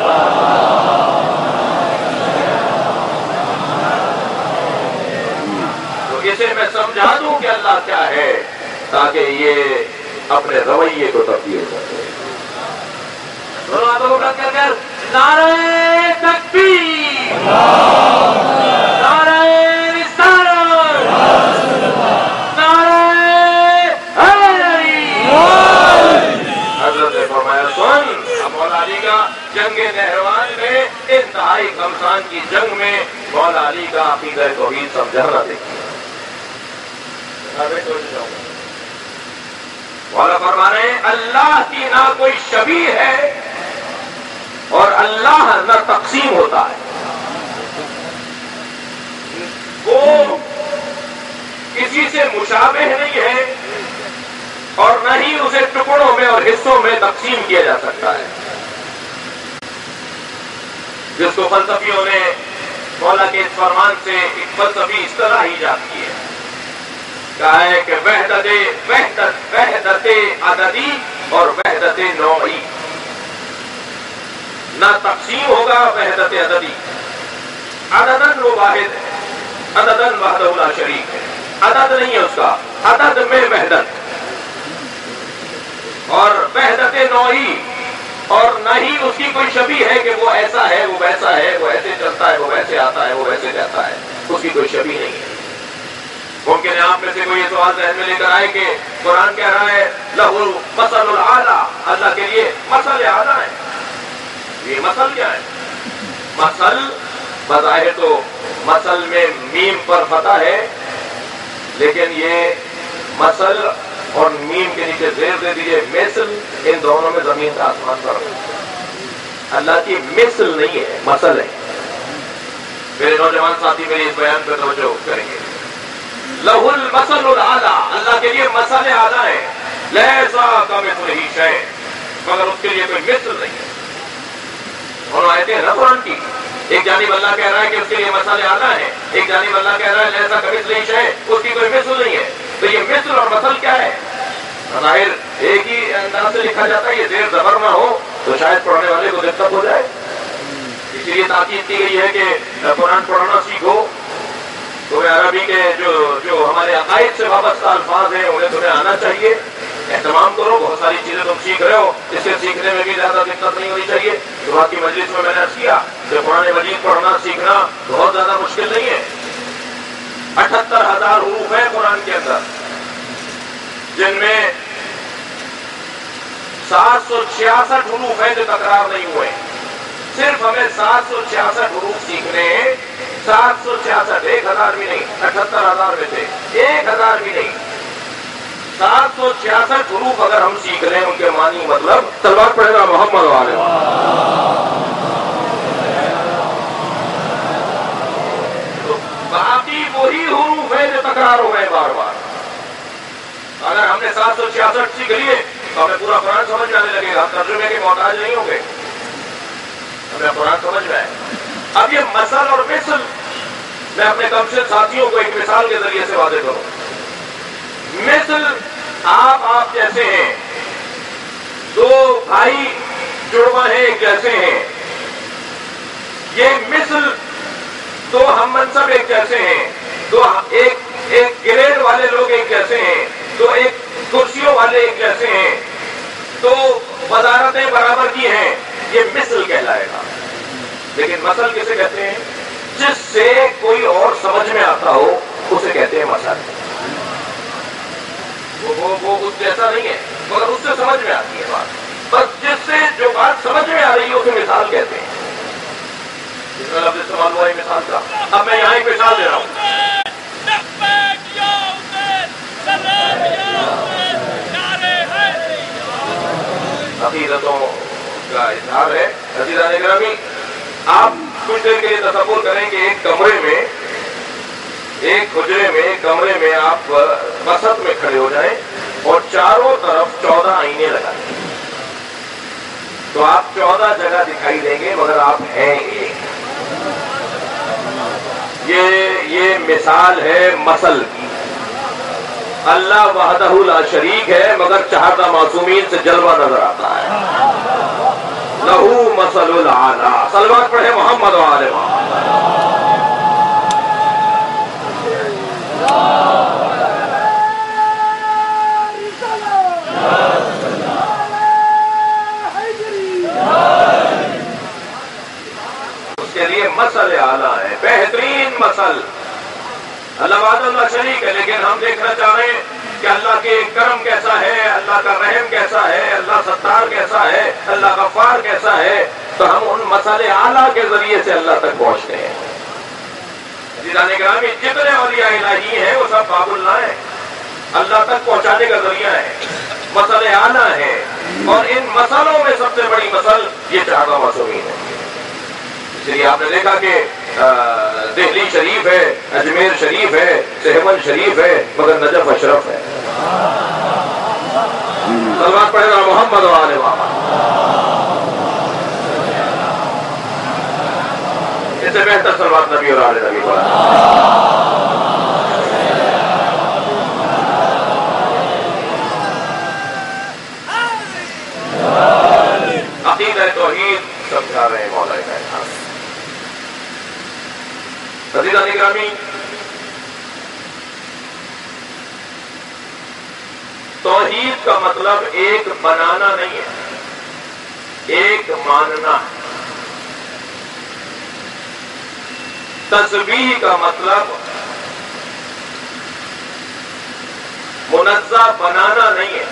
تو اسے میں سمجھا دوں کہ اللہ کیا ہے، تاکہ یہ اپنے رویے کو تبدیل کر دے۔ کو اٹھا کر نعرہ تکبیر نعرہ رسالت نعرہ حیدری حضرت نے فرمایا سن مولا علی کا جنگ نہروان میں انتہائی کمسان کی جنگ میں مولا علی کا عقیدہ توحید سمجھانا دیکھیے مولا فرما رہے ہیں اللہ کی نہ کوئی شبی ہے اور اللہ نہ تقسیم ہوتا ہے۔ وہ کسی سے مشابہ نہیں ہے اور نہ ہی اسے ٹکڑوں میں اور حصوں میں تقسیم کیا جا سکتا ہے۔ جس کو فلسفیوں نے مولا کے اس فرمان سے ایک فلسفی اس طرح ہی جاتی ہے۔ کہا ہے کہ وحدت وحدت وحدت عددی اور وحدت نوعی۔ نہ تقسیم ہوگا وحدت عددی۔ عددن وہ واحد ہے عددن وحدہ لا شریک ہے۔ عدد نہیں ہے اس کا، عدد میں وحدت۔ اور وحدت نوعی، اور نہ ہی اس کی کوئی شبی ہے کہ وہ ایسا ہے، وہ ویسا ہے، وہ ایسے چلتا ہے، وہ ویسے آتا ہے، وہ ویسے جاتا ہے۔ اس کی کوئی شبی نہیں ہے۔ ممکن ہے آپ میں سے کوئی یہ سوال ذہن میں لے کر آئے کہ قرآن کہہ رہا ہے، لہو مسل العلیٰ اللہ کے لیے مسل اعلیٰ ہے۔ یہ مسل کیا ہے؟ مسل بظاہر تو مسل میں میم پر فتح ہے، لیکن یہ مسل اور میم کے نیچے زیر دے دیجیے مثل، ان دونوں میں زمین کا آسمان پر۔ اللہ کی مثل نہیں ہے مسل ہے۔ میرے نوجوان ساتھی، میری اس بیان پہ توجہ کریں گے۔ لہ المسل العلیٰ اللہ کے لیے مسل اعلیٰ ہے۔ لہذا کا مثل ہی شے مگر اس کے لیے کوئی مثل نہیں ہے۔ اور آیتیں ہیں نا قرآن کی ایک جانب اللہ کہہ رہا ہے کہ اس کے لیے مسئلے آنا ہے، ایک جانب اللہ کہہ رہا ہے لہذا کا مثل ہی اس کی کوئی مثل نہیں ہے۔ تو یہ مثل اور مسل کیا ہے؟ ظاہر ایک ہی انداز سے لکھا جاتا ہے، یہ زیر زبر نہ ہو، تو شاید پڑھنے والے کو دقت ہو جائے۔ اسی لیے تاکید کی گئی ہے کہ قرآن پڑھنا سیکھو۔ تمہیں عربی کے جو جو ہمارے عقائد سے وابستہ الفاظ ہیں، انہیں تمہیں آنا چاہیے۔ اہتمام کرو، بہت ساری چیزیں تم سیکھ رہے ہو، اس سے سیکھنے میں بھی زیادہ دقت نہیں ہونی چاہیے۔ صبح کی مجلس میں میں نے کیا کہ قرآن مجید پڑھنا، سیکھنا بہت زیادہ مشکل نہیں ہے۔ اٹھہتر ہزار حروف ہے قرآن کے اندر، جن میں سات سو چھیاسٹھ حروف ہیں جو تکرار نہیں ہوئے۔ صرف ہمیں سات سو چھیاسٹھ حروف سیکھنے ہیں، سات سو چھیاسٹھ، ایک ہزار ہزار بھی نہیں، اٹھہتر ہزار میں سے، ایک ہزار بھی نہیں۔ سات سو چھیاسٹھ حروف اگر ہم سیکھ لیں ان کے معنی مطلب تلوار پڑے گا محمد والے۔ تو باقی وہی حروف ہے جو تکرار ہو گئے بار بار۔ اگر ہم نے سات سو چھیاسٹھ سیکھ لیے تو ہمیں پورا قرآن سمجھ میں آنے لگے گا۔ ترجمے کے محتاج نہیں ہوں گے۔ ہمیں قرآن سمجھ میں آئے۔ اب یہ مسل اور مثل میں اپنے کم سے ساتھیوں کو ایک مثال کے ذریعے سے واضح کروں۔ مثل آپ آپ جیسے ہیں۔ دو بھائی جڑوا ہیں، ایک جیسے ہیں۔ یہ مثل دو ہم منصب ایک جیسے ہیں۔ دو ایک ایک گریڈ والے لوگ ایک جیسے ہیں۔ دو ایک کرسیوں والے ایک جیسے ہیں۔ تو وزارتیں برابر کی ہیں۔ یہ مثل کہلائے گا۔ لیکن مسل کسے کہتے ہیں؟ جس سے کوئی اور سمجھ میں آتا ہو، اسے کہتے ہیں مسل وہ وہ وہ اس جیسا نہیں ہے۔ مگر اس سے سمجھ میں آتی ہے بات۔ بس جس سے جو بات سمجھ میں آ رہی ہے، اسے مثال کہتے ہیں۔ جس میں لفظ استعمال ہوا ہے مثال کا اب میں یہاں ایک مثال دے رہا ہوں۔ عقیدتوں کا اظہار ہے۔ عزیزہ نگرامی آپ کچھ دیر کے لیے تصور کریں کہ ایک کمرے میں ایک حجرے میں، کمرے میں آپ بسط میں کھڑے ہو جائیں اور چاروں طرف چودہ آئینے لگائیں۔ تو آپ چودہ جگہ دکھائی دیں گے، مگر آپ ہیں ایک۔ یہ یہ مثال ہے مسل کی۔ اللہ وحدہ لا شریک ہے، مگر چاہتا معصومین سے جلوہ نظر آتا ہے۔ لہو مسل العلا۔ سلوات پڑھے محمد و آل محمد۔ اس کے لیے مسل اعلیٰ ہے، بہترین مسل۔ اللہ وعد اللہ شریک ہے، لیکن ہم دیکھنا چاہ رہے ہیں کہ اللہ کے کرم کیسا ہے، اللہ کا رحم کیسا ہے، اللہ ستار کیسا ہے، اللہ غفار کیسا ہے۔ تو ہم ان مسئلے اعلیٰ کے ذریعے سے اللہ تک پہنچتے ہیں۔ جیسا گرامی جتنے اولیاء الہی ہیں وہ سب باب اللہ ہیں۔ اللہ تک پہنچانے کا ذریعہ ہے مسئلے اعلیٰ ہیں اور ان مسئلوں میں سب سے بڑی مسل یہ چارہ معصومین ہے اس لیے آپ نے دیکھا کہ دہلی شریف ہے اجمیر شریف ہے سہمن شریف ہے مگر نجف اشرف ہے۔ سلمان پڑھے گا محمد والے اس سے بہتر سلمان نبی اور آل نبی بولا عقیدہ توحید سمجھا رہے ہیں مولا مولانا عزیزہ نگرامی توحید کا مطلب ایک بنانا نہیں ہے، ایک ماننا ہے۔ تصویر کا مطلب منزہ بنانا نہیں ہے،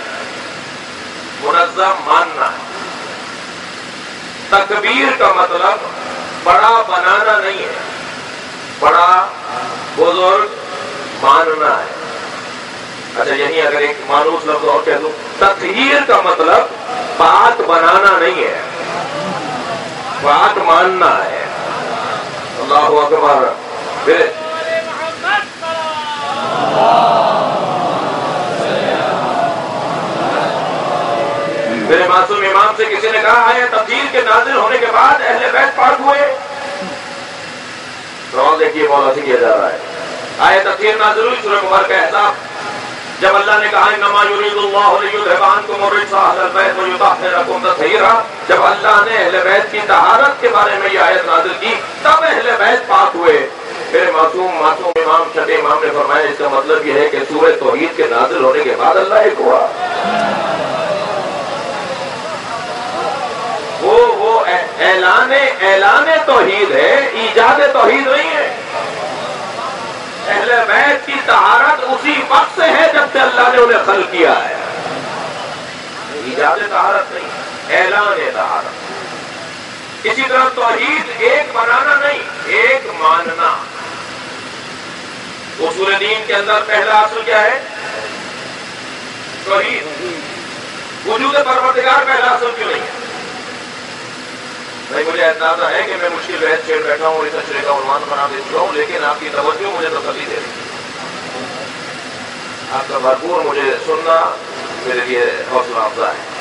منزہ ماننا ہے۔ تکبیر کا مطلب بڑا بنانا نہیں ہے، بڑا بزرگ ماننا ہے۔ اچھا یہی اگر ایک مانوس لفظ اور کہہ دوں تطہیر کا مطلب بات بنانا نہیں ہے، بات ماننا ہے۔ اللہ اکبر۔ پھر میرے معصوم امام سے کسی نے کہا ہے، تبدیل کے نازل ہونے کے بعد اہل بیت پاک ہوئے۔ سوال دیکھیے مولا سے کیا جا رہا ہے۔ آئے تفسیر نازل ہوئی، سورہ مبارک کا احساب جب اللہ نے کہا، انما یرید اللہ لیذهب عنکم الرجس اهل البیت ویطهرکم تطہیرا. جب اللہ نے اہل بیت کی طہارت کے بارے میں یہ آیت نازل کی، تب اہل بیت پاک ہوئے۔ میرے معصوم معصوم امام چھٹے امام نے فرمایا، اس کا مطلب یہ ہے کہ سورہ توحید کے نازل ہونے کے بعد اللہ ایک ہوا۔ وہ وہ اعلان اعلان توحید ہے، ایجاد توحید نہیں ہے۔ اہل بیت کی طہارت اسی وقت سے ہے جب سے اللہ نے انہیں خلق کیا ہے۔ ایجاد طہارت نہیں، اعلان طہارت۔ اسی طرح توحید ایک بنانا نہیں، ایک ماننا۔ اصول دین کے اندر پہلا اصل کیا ہے؟ توحید۔ وجود پروردگار پہلا اصل کیوں نہیں ہے؟ بھائی، مجھے اندازہ ہے کہ میں مشکل بحث چھیڑ بیٹھا ہوں اور اس اشرے کا عنوان بنا دے چکا ہوں، لیکن آپ کی توجہ مجھے تسلی دے رہی آپ کا بھرپور مجھے سننا میرے لیے حوصلہ افزا ہے۔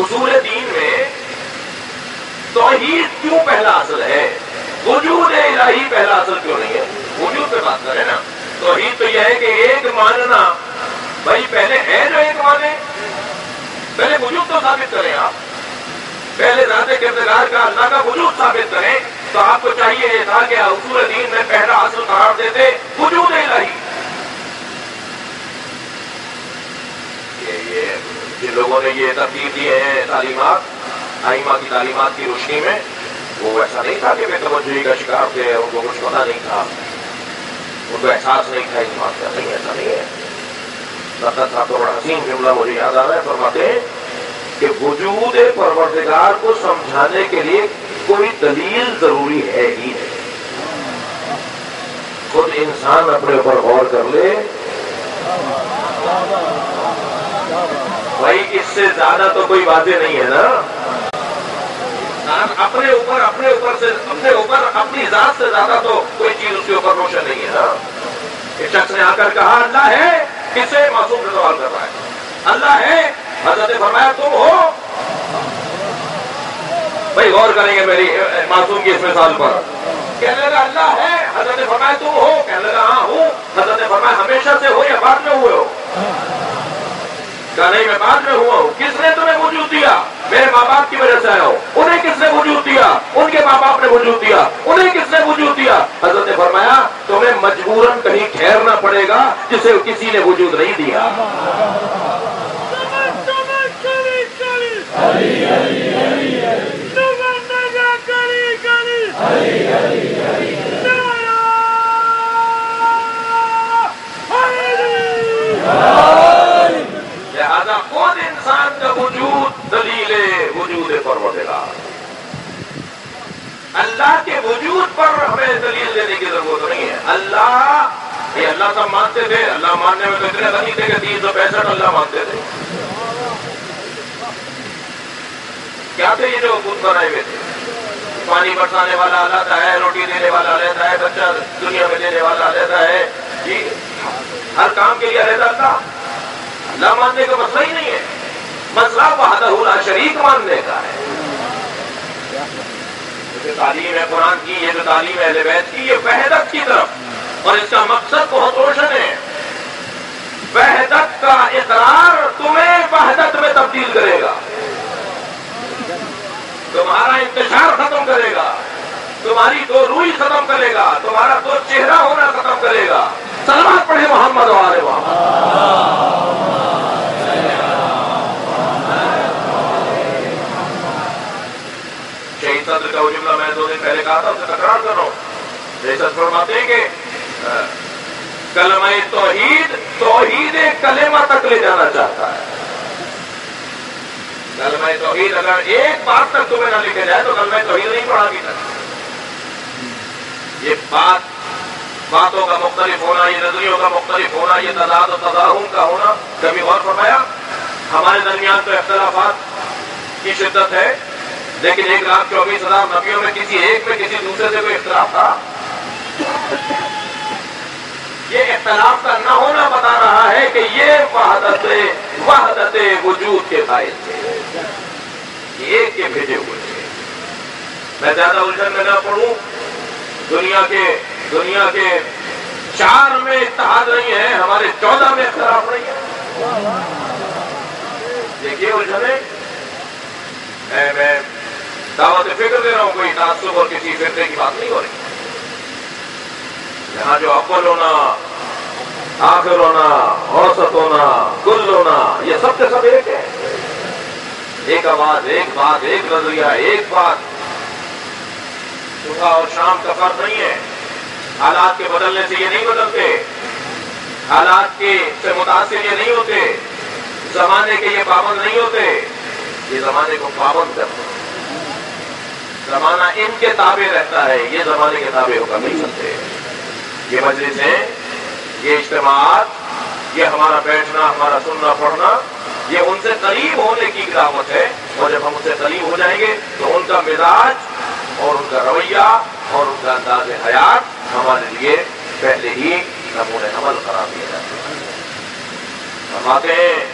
اصول دین میں توحید کیوں پہلا اصل ہے؟ وجود الہی پہلا اصل کیوں نہیں ہے؟ وجود پہ بات کریں نا۔ توحید تو یہ ہے کہ ایک ماننا۔ بھائی، پہلے ہے جو ایک مانے پہلے وجود تو ثابت کریں آپ۔ پہلے ذات کردگار کا اللہ کا وجود ثابت کریں تو آپ کو چاہیے یہ تھا کہ اصول دین میں پہلا اصل قرار دیتے، وجود الہی یہ جن لوگوں نے یہ تبدیل دیے ہیں تعلیمات، آئمہ کی تعلیمات کی روشنی میں۔ وہ ایسا نہیں تھا کہ بے توجہی کا شکار تھے، ان کو کچھ پتا نہیں تھا۔ ان کو احساس نہیں تھا اس بات کا۔ نہیں، ایسا نہیں ہے۔ دفتر صاحب کا بڑا حسین جملہ مجھے یاد آ رہا ہے، فرماتے ہیں کہ وجود پروردگار کو سمجھانے کے لیے کوئی دلیل ضروری ہے ہی نہیں۔ خود انسان اپنے اوپر غور کر لے۔ بھائی، اس سے زیادہ تو کوئی باتیں نہیں ہے نا۔ انسان اپنے اوپر اپنے اوپر سے، اپنے اوپر، اپنی ذات سے زیادہ تو کوئی چیز اس کے اوپر روشن نہیں ہے نا۔ شخص نے آ کر کہا، اللہ ہے، کسے معصوم سے سوال کر رہا ہے۔ اللہ ہے حضرت نے فرمایا، تم ہو؟ بھائی غور کریں گے میری معصوم کی اس مثال پر۔ کہنے لگا، اللہ ہے. حضرت نے فرمایا، تم ہو؟ کہنے لگا ہاں ہوں۔ حضرت نے فرمایا، ہمیشہ سے ہو یا بعد میں ہوئے ہو؟ کہا، نہیں، میں بعد میں ہوا ہوں۔ کس نے تمہیں وجود دیا؟ میرے ماں باپ کی وجہ سے آیا ہوں۔ انہیں کس نے وجود دیا؟ ان کے ماں باپ نے وجود دیا۔ انہیں کس نے وجود دیا؟ حضرت نے فرمایا، تمہیں مجبوراً کہیں ٹھہرنا پڑے گا جسے کسی نے وجود نہیں دیا۔ وجود پروردگار اللہ کے وجود پر ہمیں دلیل دینے کی ضرورت نہیں ہے۔ اللہ، یہ اللہ سب مانتے تھے، اللہ ماننے میں تو اتنے غنی تھے کہ تین سو پینسٹھ اللہ مانتے تھے۔ کیا تھے یہ جو خود بنائے ہوئے تھے؟ پانی برسانے والا علیحدہ ہے، روٹی دینے والا علیحدہ ہے، بچہ دنیا میں دینے والا علیحدہ ہے۔ جی، ہر کام کے لیے علیحدہ اللہ اللہ ماننے کا مسئلہ ہی نہیں ہے۔ مسئلہ وحدہ لا شریک ماننے کا ہے۔ تعلیم ہے قرآن کی، یہ جو تعلیم ہے اہل بیت کی، یہ وحدت کی طرف۔ اور اس کا مقصد بہت روشن ہے۔ وحدت کا اقرار تمہیں وحدت میں تبدیل کرے گا۔ تمہارا انتشار ختم کرے گا۔ تمہاری دو روئی ختم کرے گا۔ تمہارا دو چہرہ ہونا ختم کرے گا۔ سلامت پڑھے محمد والے وہاں شہید صدر کا وہ جملہ میں دو دن پہلے کہا تھا، اسے تکرار کر رہا ہوں فرماتے ہیں کہ کلمہ توحید توحید کلمہ تک لے جانا چاہتا ہے۔ کلمہ توحید اگر ایک بات تک تمہیں نہ لکھے جائے تو کلمہ توحید نہیں پڑھا بھی تک یہ بات، باتوں کا مختلف ہونا، یہ نظریوں کا مختلف ہونا، یہ تضاد و تضاہم کا ہونا، کبھی غور فرمایا؟ ہمارے درمیان تو اختلافات کی شدت ہے۔ لیکن ایک لاکھ چوبیس ہزار نبیوں میں کسی ایک میں کسی دوسرے سے کوئی اختلاف تھا؟ یہ اختلاف کا نہ ہونا بتا رہا ہے کہ یہ وحدت وحدت وجود کے قائل تھے۔ ایک کے بھیجے ہوئے تھے۔ میں زیادہ الجھن میں نہ پڑھوں دنیا کے دنیا کے چار میں اتحاد نہیں ہے، ہمارے چودہ میں اختلاف نہیں ہے۔ دیکھیے الجھنے میں دعوت فکر دے رہا ہوں، کوئی تعصب اور کسی فرقے کی بات نہیں ہو رہی۔ یہاں جو اول ہونا، آخر ہونا، اوسط ہونا، کل ہونا، یہ سب کے سب ایک ہے ایک آواز، ایک بات، ایک نظریہ، ایک بات۔ صبح اور شام کا فرق نہیں ہے۔ حالات کے بدلنے سے یہ نہیں بدلتے۔ حالات کے سے متاثر یہ نہیں ہوتے۔ زمانے کے یہ پابند نہیں ہوتے۔ یہ زمانے کو پابند کرتے ہیں۔ زمانہ ان کے تابع رہتا ہے، یہ زمانے کے تابع ہو کر نہیں سکتے۔ یہ مجلسیں، یہ اجتماعات، یہ ہمارا بیٹھنا، ہمارا سننا، پڑھنا، یہ ان سے قریب ہونے کی دعوت ہے۔ اور جب ہم ان سے قریب ہو جائیں گے، تو ان کا مزاج اور ان کا رویہ اور ان کا انداز حیات ہمارے لیے پہلے ہی نمون عمل قرار دیا جاتے ہیں فرماتے ہیں،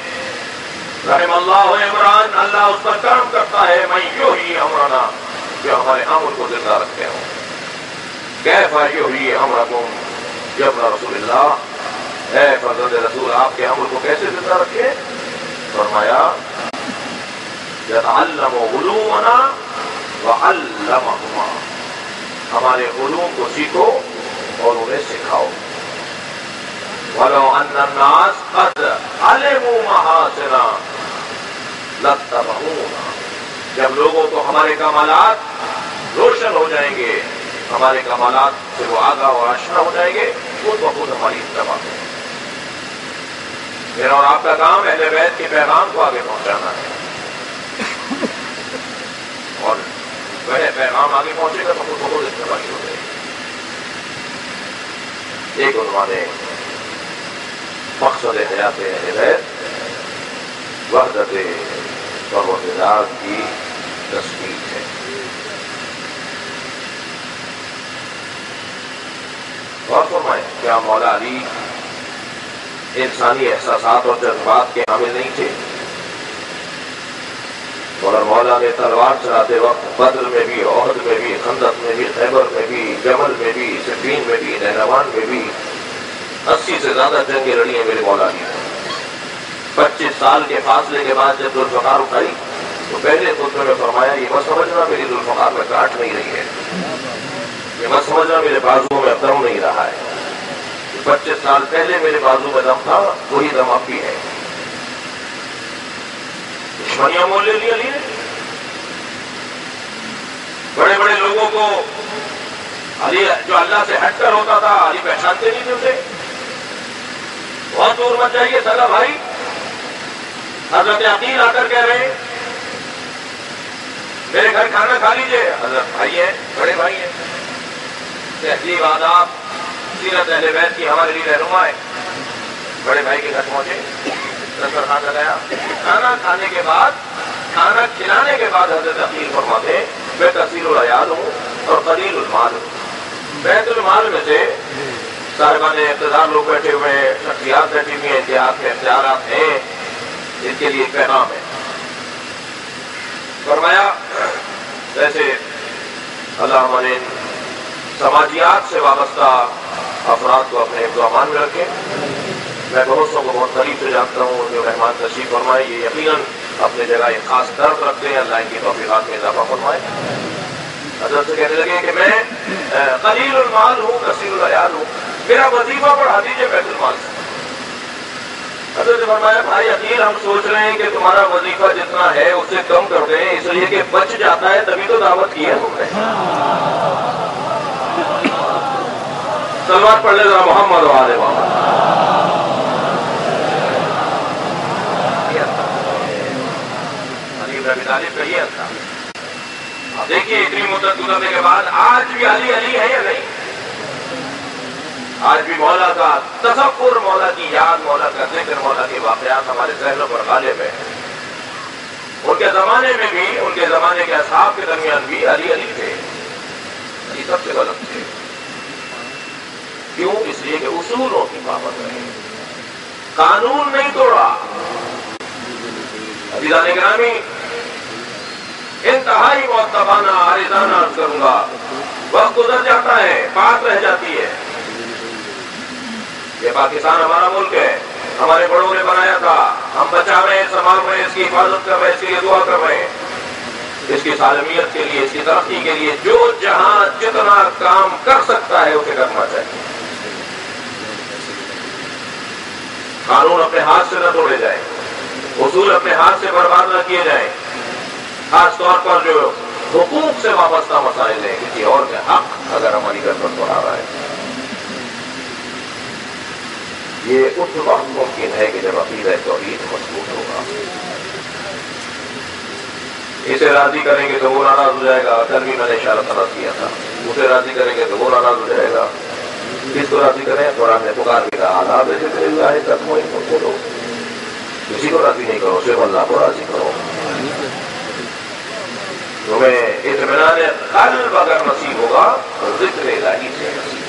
رحم اللہ عمران اللہ اس پر کام کرتا ہے میں یوں ہی عمرانہ جو ہمارے عمر کو زندہ رکھتے ہوں۔ کیفا یوں ہی عمرکم جب رسول اللہ، اے فرزند رسول، آپ کے عمر کو کیسے زندہ رکھے؟ فرمایا یتعلم علومنا وعلمہما ہمارے علوم کو سیکھو اور انہیں سکھاؤ۔ ولو ان الناس قد علموا محاسنا لتبعونا جب لوگوں کو ہمارے کمالات روشن ہو جائیں گے، ہمارے کمالات سے وہ آگاہ اور آشنا ہو جائیں گے خود بخود ہماری اتباع کریں میرا اور آپ کا کام اہل بیت کے پیغام کو آگے پہنچانا ہے۔ اور وہ پیغام آگے پہنچے گا تو خود بخود اتباع ہو جائے گی۔ ایک عنوان ہے، مقصد حیات اہل بیت، وحدت پروردگار کی تصویر ہے۔ اور فرمائیں کیا مولا علی انسانی احساسات اور جذبات کے حامل نہیں تھے؟ مگر مولا نے تلوار چلاتے وقت بدر میں بھی، عہد میں بھی، خندق میں بھی، خیبر میں بھی جمل میں بھی، سفین میں بھی، نہروان میں بھی، اسی سے زیادہ جنگیں لڑی ہیں میرے مولا علی نے۔ پچیس سال کے فاصلے کے بعد جب ذوالفقار اٹھائی، تو پہلے خطبے میں فرمایا، یہ مت سمجھنا میری ذوالفقار میں کاٹ نہیں رہی ہے۔ یہ مت سمجھنا میرے بازو میں دم نہیں رہا ہے۔ پچیس سال پہلے میرے بازو میں دم تھا، وہی دم اب بھی ہے۔ دشمنیاں مول لے لی علی نے بڑے بڑے لوگوں کو علی جو اللہ سے ہٹ کر ہوتا تھا، علی پہچانتے نہیں تھے اسے۔ بہت دور مت جائیے سگا بھائی۔ حضرت عقیل آ کر کہہ رہے میرے گھر کھانا کھا لیجیے حضرت بھائی ہیں، بڑے بھائی ہیں۔ تہذیب آداب، سیرت اہل بیت کی ہمارے لیے رہنما ہے۔ بڑے بھائی کے گھر پہنچے دستر خان لگایا۔ کھانا کھانے کے بعد، کھانا کھلانے کے بعد حضرت عقیل فرماتے ہیں، میں کثیر الیاد ہوں اور قلیل المال ہوں۔ بیت المال میں سے صاحبان اقتدار لوگ بیٹھے ہوئے ہیں، شخصیات بیٹھی ہوئی ہیں، اتحاد کے اختیارات ہیں۔ اس کے لیے پیغام ہے۔ فرمایا جیسے اللہ ہمارے سماجیات سے وابستہ افراد کو اپنے امان میں رکھیں میں بہت کو بہت قریب سے جانتا ہوں جو مہمان تشریف فرمائے، یہ یقیناً اپنے جگہ ایک خاص درد رکھتے ہیں اللہ کی توفیقات میں اضافہ فرمائے۔ حضرت سے کہنے لگے کہ میں قلیل المال ہوں کثیر العیال ہوں۔ میرا وظیفہ بڑھا دیجیے بیت المال سے۔ حضرت نے فرمایا، بھائی عقیل ہم سوچ رہے ہیں کہ تمہارا وظیفہ جتنا ہے اس سے کم کر دیں، اس لیے کہ بچ جاتا ہے تبھی تو دعوت کی ہے۔ تم نے سلوات پڑھ لے ذرا محمد والے محمد۔ طالب دیکھیے، اتنی مدت گزرنے کے بعد آج بھی علی علی ہے یا نہیں؟ آج بھی مولا کا تصور مولا کی یاد، مولا کا ذکر، مولا کے واقعات ہمارے ذہنوں پر غالب ہے ان کے زمانے میں بھی، ان کے زمانے کے اصحاب کے درمیان بھی علی علی تھے۔ علی سب سے غلط تھے۔ کیوں؟ اس لیے کہ اصولوں کی پابند رہے۔ قانون نہیں توڑا۔ عزیزان گرامی انتہائی معتبانہ عارضانہ عرض کروں گا۔ وقت گزر جاتا ہے بات رہ جاتی ہے۔ یہ پاکستان ہمارا ملک ہے۔ ہمارے بڑوں نے بنایا تھا۔ ہم بچا رہے ہیں، سنبھال رہے ہیں، اس کی حفاظت کر رہے ہیں، اس کے لیے دعا کر رہے ہیں۔ اس کی سالمیت کے لیے، اس کی ترقی کے لیے جو جہاں جتنا کام کر سکتا ہے، اسے کرنا چاہیے۔ قانون اپنے ہاتھ سے نہ توڑے جائیں۔ اصول اپنے ہاتھ سے برباد نہ کیے جائیں۔ خاص طور پر جو حقوق سے وابستہ مسائل ہیں، کسی اور کے حق اگر ہماری گڑبڑ بڑھا رہا ہے۔ یہ اس وقت ممکن ہے کہ جب عقیدہ توحید مضبوط ہوگا۔ اسے راضی کریں گے تو وہ ناراض ہو جائے گا۔ کل بھی میں نے اشارہ طرح کیا تھا۔ اسے راضی کریں گے تو وہ ناراض ہو جائے گا۔ کس کو راضی کریں؟ قرآن نے پکار بھی کہا، آداب ہے ذکر اللہ تک مہم بولو کسی کو راضی نہیں کرو، صرف اللہ کو راضی کرو۔ تمہیں اطمینان قلب اگر نصیب ہوگا تو ذکر الہی سے نصیب۔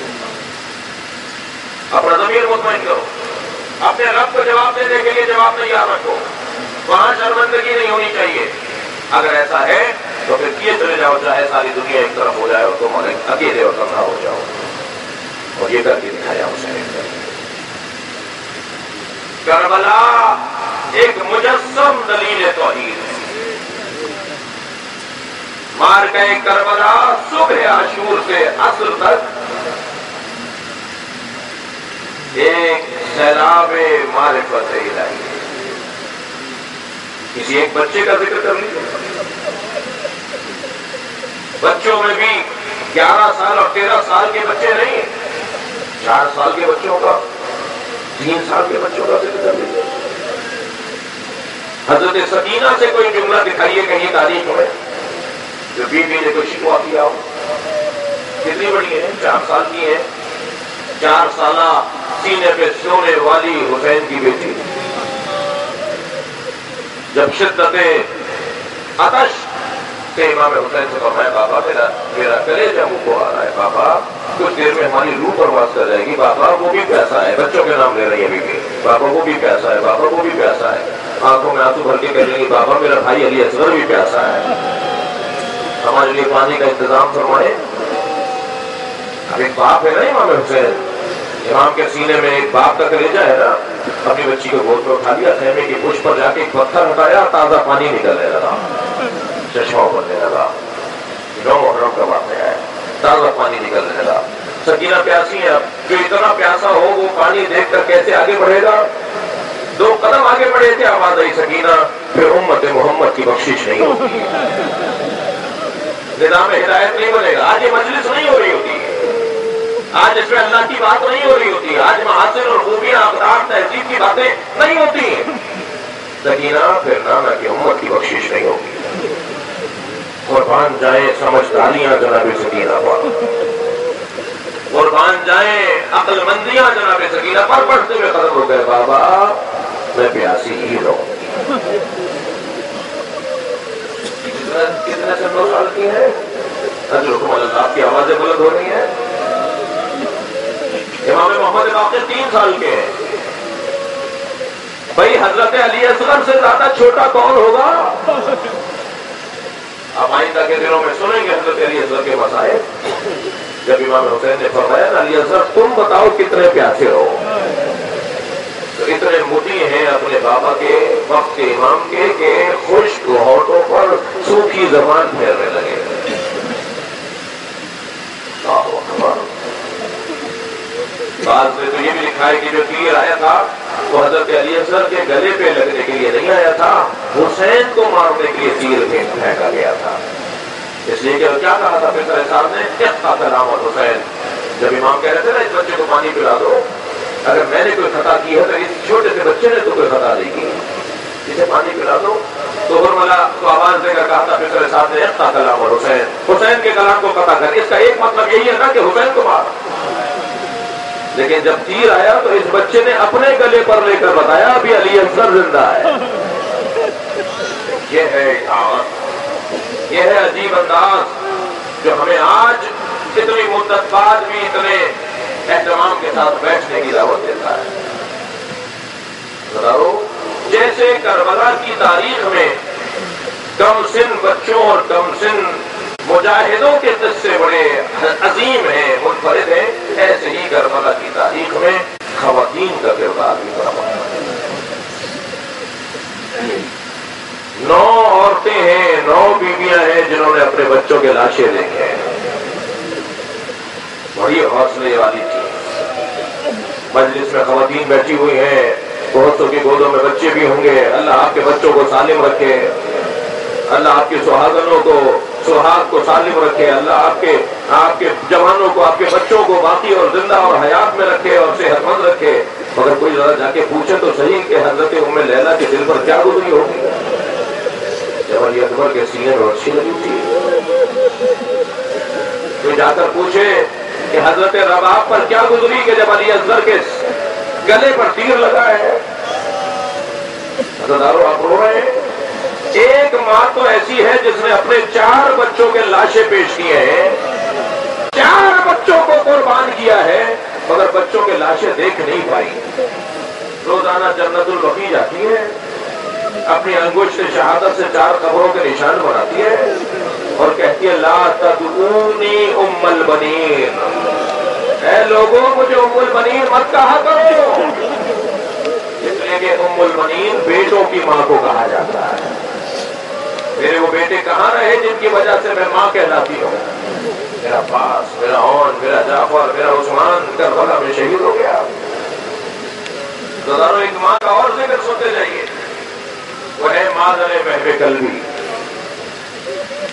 اپنا ضمیر مطمئن کرو۔ اپنے رب کو جواب دینے کے لیے جواب نہیں یاد رکھو۔ وہاں شرمندگی نہیں ہونی چاہیے۔ اگر ایسا ہے تو پھر کیے چلے جاؤ، چاہے ساری دنیا ایک طرف ہو جائے اور تم اکیلے اور تنہا ہو جاؤ۔ اور یہ کر کے دکھایا اسے کربلا ایک مجسم دلیل توحید۔ ہے مار گئے کربلا صبح عاشور سے اصل تک۔ ایک سیلاب معرفت الہی کسی ایک بچے کا ذکر کر لیجیے بچوں میں بھی گیارہ سال اور تیرہ سال کے بچے نہیں ہیں۔ چار سال کے بچوں کا، تین سال کے بچوں کا ذکر کر لیجیے حضرت سکینہ سے کوئی جملہ دکھائیے کہیں تاریخ میں جو بیوی نے کوئی شکوا کیا ہو۔ کتنی بڑی ہے چار سال کی ہے چار سالہ سینے پہ سونے والی حسین کی بیٹی۔ جب شدت آتش سے امام حسین سے فرمایا بابا، میرا میرا کرے جب وہ آ رہا ہے، بابا۔ کچھ دیر میں ہماری روح پرواز کر جائے گی، بابا، وہ بھی پیسہ ہے۔ بچوں کے نام لے رہی ہے بیوی۔ بابا، وہ بھی پیسہ ہے، بابا، وہ بھی پیسہ ہے۔ آنکھوں میں آنسو بھر کے کہہ لیں گی بابا، میرا بھائی علی اصغر بھی پیاسا ہے۔ ہمارے لیے پانی کا انتظام فرمائے۔ اب ایک باپ ہے نا امام حسین۔ امام کے سینے میں ایک باپ کا کلیجا ہے نا، اپنی بچی کو گود میں اٹھا لیا، خیمے کی پوچھ پر جا کے ایک پتھر ہٹایا، تازہ پانی نکلنے لگا چشمہ بننے لگا۔ نو محرم کا واقعہ ہے۔ تازہ پانی نکلنے لگا سکینہ پیاسی ہے جو اتنا پیاسا ہو، وہ پانی دیکھ کر کیسے آگے بڑھے گا؟ دو قدم آگے بڑھے تھے آواز آئی سکینہ۔ پھر امت محمد کی بخشش نہیں ہوتی۔ نظام ہدایت نہیں بنے گا۔ آج یہ مجلس نہیں ہو رہی ہوتی۔ آج اس میں اللہ کی بات نہیں ہو رہی ہوتی، آج محاسن اور خوبیاں، اقدار، تہذیب کی باتیں نہیں ہوتی۔ سکینہ پھر نانا کی امت کی بخشش نہیں ہوگی۔ قربان جائیں سمجھداریاں جناب سکینہ پر۔ قربان جائیں عقل مندیاں جناب سکینہ پر۔ پڑھتے ہوئے ختم ہو گئے، بابا، میں پیاسی ہی رہوں۔ کتنے سے دو سال کی ہے؟ حضرت حکم اللہ کی آوازیں بلند ہو رہی ہیں۔ امام محمد باقر تین سال کے ہیں۔ بھائی حضرت علی اصغر سے زیادہ چھوٹا کون ہوگا؟ آپ آئندہ کے دنوں میں سنیں گے حضرت علی اصغر کے مسائل۔ جب امام حسین نے فرمایا، علی اصغر، تم بتاؤ کتنے پیاسے ہو؟ تو اتنے مٹی ہیں اپنے بابا کے، وقت کے امام کے، کہ خشک ہوٹوں پر سوکھی زبان پھیرنے لگے۔ بعض میں تو یہ بھی لکھا ہے کہ جو تیر آیا تھا، وہ حضرت علی اصغر کے گلے پہ لگنے کے لیے نہیں آیا تھا، حسین کو مارنے کے لیے تیر پھینکا گیا تھا۔ اس لیے کہ کیا کہا تھا، پھر صاحب نے نام اور حسین جب امام کہہ رہے تھے نا، اس بچے کو پانی پلا دو اگر میں نے کوئی خطا کی ہے تو اس چھوٹے سے بچے نے تو کوئی خطا نہیں کی۔ اسے پانی پلا دو۔ تو حرملا کو آواز دے کر کہا تھا، پھر صاحب نے کلام اور حسین حسین کے کلام کو قطع کر۔ اس کا ایک مطلب یہی ہے نا کہ حسین کو مار۔ لیکن جب تیر آیا تو اس بچے نے اپنے گلے پر لے کر بتایا ابھی علی اکثر زندہ ہے۔ یہ ہے یہ ہے عجیب انداز جو ہمیں آج اتنی مدت بعد بھی اتنے اہتمام کے ساتھ بیٹھنے کی دعوت دیتا ہے۔ جیسے کربلا کی تاریخ میں کم سن بچوں اور کم سن مجاہدوں کے قصے بڑے عظیم ہیں، منفرد ہیں۔ ایسے ہی کربلا کی تاریخ میں خواتین کا کردار بھی بڑا نو عورتیں ہیں، نو بیویاں ہیں جنہوں نے اپنے بچوں کے لاشیں دیکھے ہیں۔ بڑی حوصلے والی تھی مجلس میں خواتین بیٹھی ہوئی ہیں۔ بہتوں کی گودوں میں بچے بھی ہوں گے۔ اللہ آپ کے بچوں کو سالم رکھے۔ اللہ آپ کے سہاگنوں کو سہاگ کو سالم رکھے، اللہ آپ کے آپ کے جوانوں کو، آپ کے بچوں کو باقی اور زندہ اور حیات میں رکھے اور صحت مند رکھے۔ مگر کوئی ذرا جا کے پوچھے تو صحیح کہ حضرت ام لیلا کے دل پر کیا گزری ہوگی جب علی اکبر کے سینے میں اچھی لگی تھی کوئی جا کر پوچھے کہ حضرت رباب پر کیا گزری کہ جب علی اصغر کے گلے پر تیر لگا ہے۔ حضرتارو آپ رو رہے ہیں۔ ایک ماں تو ایسی ہے جس نے اپنے چار بچوں کے لاشیں پیش کیے ہیں۔ چار بچوں کو قربان کیا ہے، مگر بچوں کے لاشیں دیکھ نہیں پائی۔ روزانہ جنت البقی جاتی ہے، اپنی انگوش سے شہادت سے چار قبروں کے نشان بناتی ہے اور کہتی ہے، لا تدعونی ام البنین. اے لوگوں مجھے ام البنین مت کہا کرو۔ اس لیے کہ ام البنین بیٹوں کی ماں کو کہا جاتا ہے۔ میرے وہ بیٹے کہاں رہے جن کی وجہ سے میں ماں کہلاتی ہوں؟ میرا پاس میرا اون، میرا جعفر، میرا عثمان کربلا میں شہید ہو گیا۔ ہزاروں ایک ماں کا اور ذکر سنتے جائیے۔ وہ ہے مادر محب قلبی۔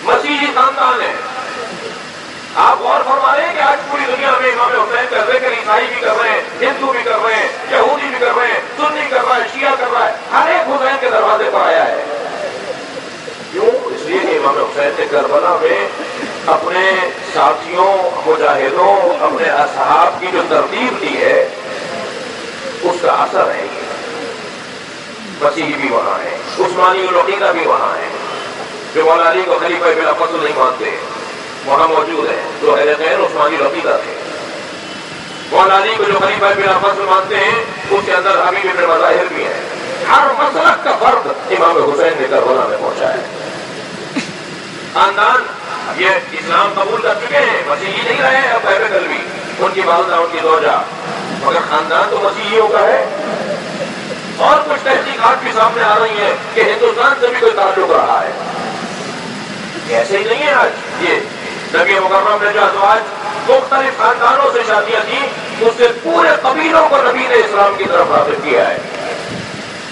مسیحی جی خاندان ہے۔ آپ غور فرما رہے ہیں کہ آج پوری دنیا میں امام حسین کر رہے ہیں عیسائی بھی کر رہے ہیں، ہندو بھی کر رہے ہیں، یہودی بھی کر رہے ہیں، سنی کر رہا ہے، شیعہ کر رہا ہے، ہر ایک حسین کے دروازے پر آیا ہے کیوں اس لیے کہ امام حسین نے کربلا میں اپنے ساتھیوں، مجاہدوں، اپنے اصحاب کی جو ترتیب دی ہے، اس کا اثر ہے مسیحی بھی وہاں ہے عثمانی العقیدہ بھی وہاں ہے جو مولا علی کو خلیفہ بلا فصل نہیں مانتے، وہاں موجود ہیں، جو اہل خیر عثمانی العقیدہ تھے مولا علی کو جو خلیفہ بلا فصل مانتے ہیں، اس کے اندر ابھی بھی مظاہر بھی ہیں۔ ہر مسلک کا فرد امام حسین نے کربلا میں پہنچا ہے۔ خاندان، یہ اسلام قبول کر چکے ہیں، مسیحی نہیں رہے اب بہر قلبی، ان کی والدہ ان کی دوجہ مگر خاندان تو مسیحیوں کا ہے۔ اور کچھ تحقیقات بھی سامنے آ رہی ہیں کہ ہندوستان سے بھی کوئی تعلق رہا ہے۔ ایسے ہی نہیں ہے آج۔ یہ نبی مکرم نے جو ازواج مختلف خاندانوں سے شادیاں کی اس سے پورے قبیلوں کو نبی نے اسلام کی طرف رابط کیا ہے۔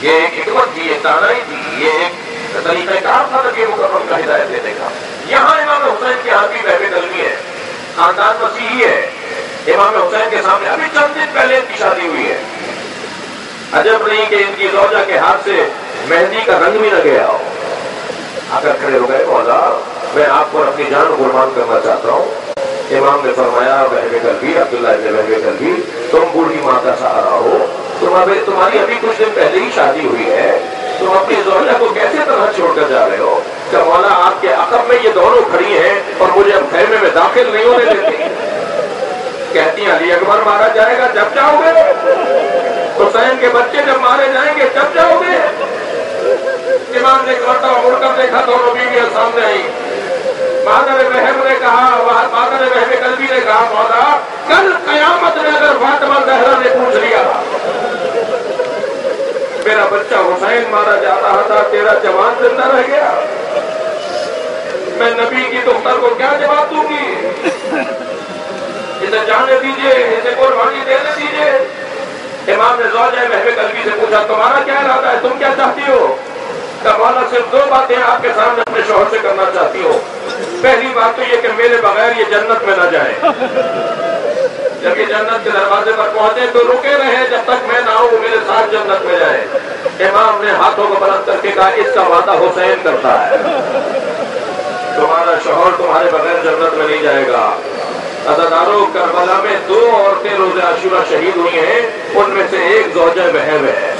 یہ ایک حکمت تھی ایک تانائی تھی یہ ایک طریقہ کار تھا نبی مکرم کا ہدایت دینے کا یہاں امام حسین کی ہاتھ بھی بہبے قلبی ہے۔ خاندان مسیحی ہے۔ امام حسین کے سامنے ابھی چند دن پہلے ان کی شادی ہوئی ہے۔ عجب نہیں کہ ان کی زوجہ کے ہاتھ سے مہندی کا رنگ بھی نہ گیا ہو۔ اگر کھڑے ہو گئے، مولا، میں آپ کو اپنی جان قربان کرنا چاہتا ہوں۔ امام نے فرمایا بہب قلبی عبداللہ ابن بہب قلبی تم بوڑھی ماں کا سہارا ہو۔ تمہاری ابھی کچھ دن پہلے ہی شادی ہوئی ہے تم اپنی زوجہ کو کیسے طرح چھوڑ کر جا رہے ہو کہ مولا آپ کے عقب میں یہ دونوں کھڑی ہیں اور مجھے اب خیمے میں داخل نہیں ہونے دیتی کہتی ہیں، علی اکبر مارا جائے گا، جب جاؤ گے۔ حسین کے بچے جب مارے جائیں گے، جب جاؤ گے۔ امام نے کرتا مڑ کر دیکھا، دونوں بیویاں سامنے آئی مادر بہم نے کہا مادر بہم قلبی نے کہا مولا کل قیامت میں اگر فاطمہ زہرا نے پوچھ لیا۔ میرا بچہ حسین مارا جا رہا تھا تیرا جوان زندہ رہ گیا۔ میں نبی کی دختر کو کیا جواب دوں گی؟ اسے جانے دیجیے، اسے قربانی دینے دیجیے۔ امام نے زوجہ محب قلبی سے پوچھا، تمہارا کیا ارادہ ہے؟ تم کیا چاہتی ہو؟ کہ صرف دو باتیں آپ کے سامنے اپنے شوہر سے کرنا چاہتی ہو۔ پہلی بات تو یہ کہ میرے بغیر یہ جنت میں نہ جائے۔ جب یہ جنت کے دروازے پر پہنچے تو رکے رہے، جب تک میں نہ ہوں میرے ساتھ جنت میں جائے۔ امام نے ہاتھوں کو بلند کر کے کہا، اس کا وعدہ حسین کرتا ہے۔ تمہارا شوہر تمہارے بغیر جنت میں نہیں جائے گا۔ ازاداروں کربلا میں دو عورتیں روز عاشورہ شہید ہوئی ہیں، ان میں سے ایک زوجہ بہب ہے۔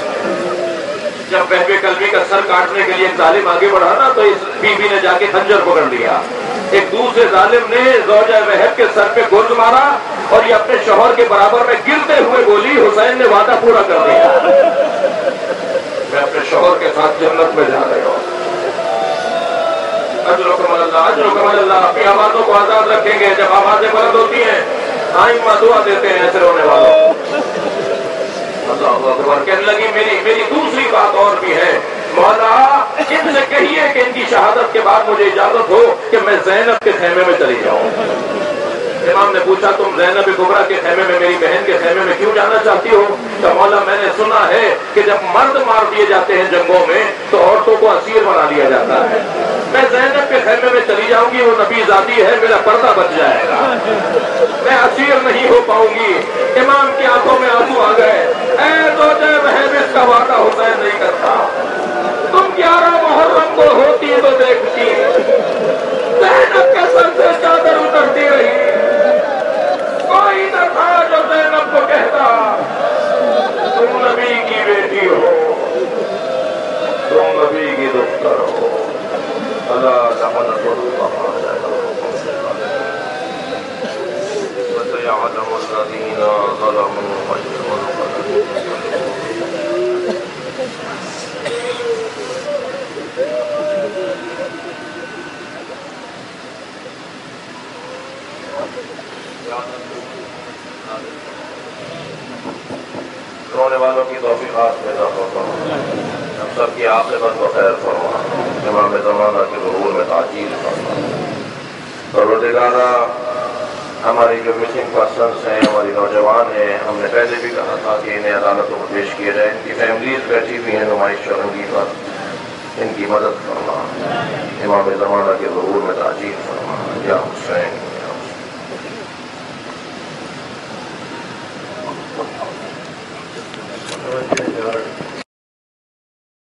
جب بہبے قلبی کا سر کاٹنے کے لیے ایک ظالم آگے بڑھا نا، تو اس بی بی نے جا کے خنجر پکڑ لیا۔ ایک دوسرے ظالم نے زوجہ بہب کے سر پہ گرد مارا اور یہ اپنے شوہر کے برابر میں گرتے ہوئے بولی، حسین نے وعدہ پورا کر دیا۔ میں اپنے شوہر کے ساتھ جنت میں جا رہا ہوں۔ اجر و کمل اللہ اجر و کمل اللہ۔ اپنی آوازوں کو آزاد رکھیں گے۔ جب آوازیں بلند ہوتی ہیں آئیں دعا دیتے ہیں ایسے رونے والوں۔ اللہ اکبر، کہنے لگی میری میری دوسری بات اور بھی ہے۔ مولا ان سے کہیے کہ ان کی شہادت کے بعد مجھے اجازت ہو کہ میں زینب کے خیمے میں چلی جاؤں۔ امام نے پوچھا، تم زینب گبرا کے خیمے میں، میری بہن کے خیمے میں کیوں جانا چاہتی ہو؟ تو مولا، میں نے سنا ہے کہ جب مرد مار دیے جاتے ہیں جنگوں میں، تو عورتوں کو اسیر بنا دیا جاتا ہے۔ میں زینب کے خیمے میں چلی جاؤں گی، وہ نبی ذاتی ہے، میرا پردہ بچ جائے گا۔ میں اسیر نہیں ہو پاؤں گی۔ امام کی آنکھوں میں آنسو آ گئے۔ اے دو محب اس کا وعدہ ہوتا ہے، نہیں کرتا۔ تم گیارہ محرم کو ہوتی تو دیکھتی۔ زینب کے سر سے چادر اترتی رہی۔ کوئی نہ تھا جو زینب کو کہتا۔ تم نبی کی بیٹی ہو۔ ولا حول ولا قوة إلا رونے والوں کی توفیقات پیدا ہوتا ہوں ہم سب کی عاقبت کو خیر فرما امام زمانہ کے ضرور میں تاجیل فرما پروردگارہ ہماری جو مسنگ پرسنس ہیں، ہماری نوجوان ہیں، ہم نے پہلے بھی کہا تھا کہ انہیں عدالتوں کو پیش کیے جائیں۔ ان کی فیملیز بیٹھی ہوئی ہیں، نمائش چورنگی پر ان کی مدد فرما۔ امام زمانہ کے ضرور میں تاجیل فرما۔ یا حسین یا حسین۔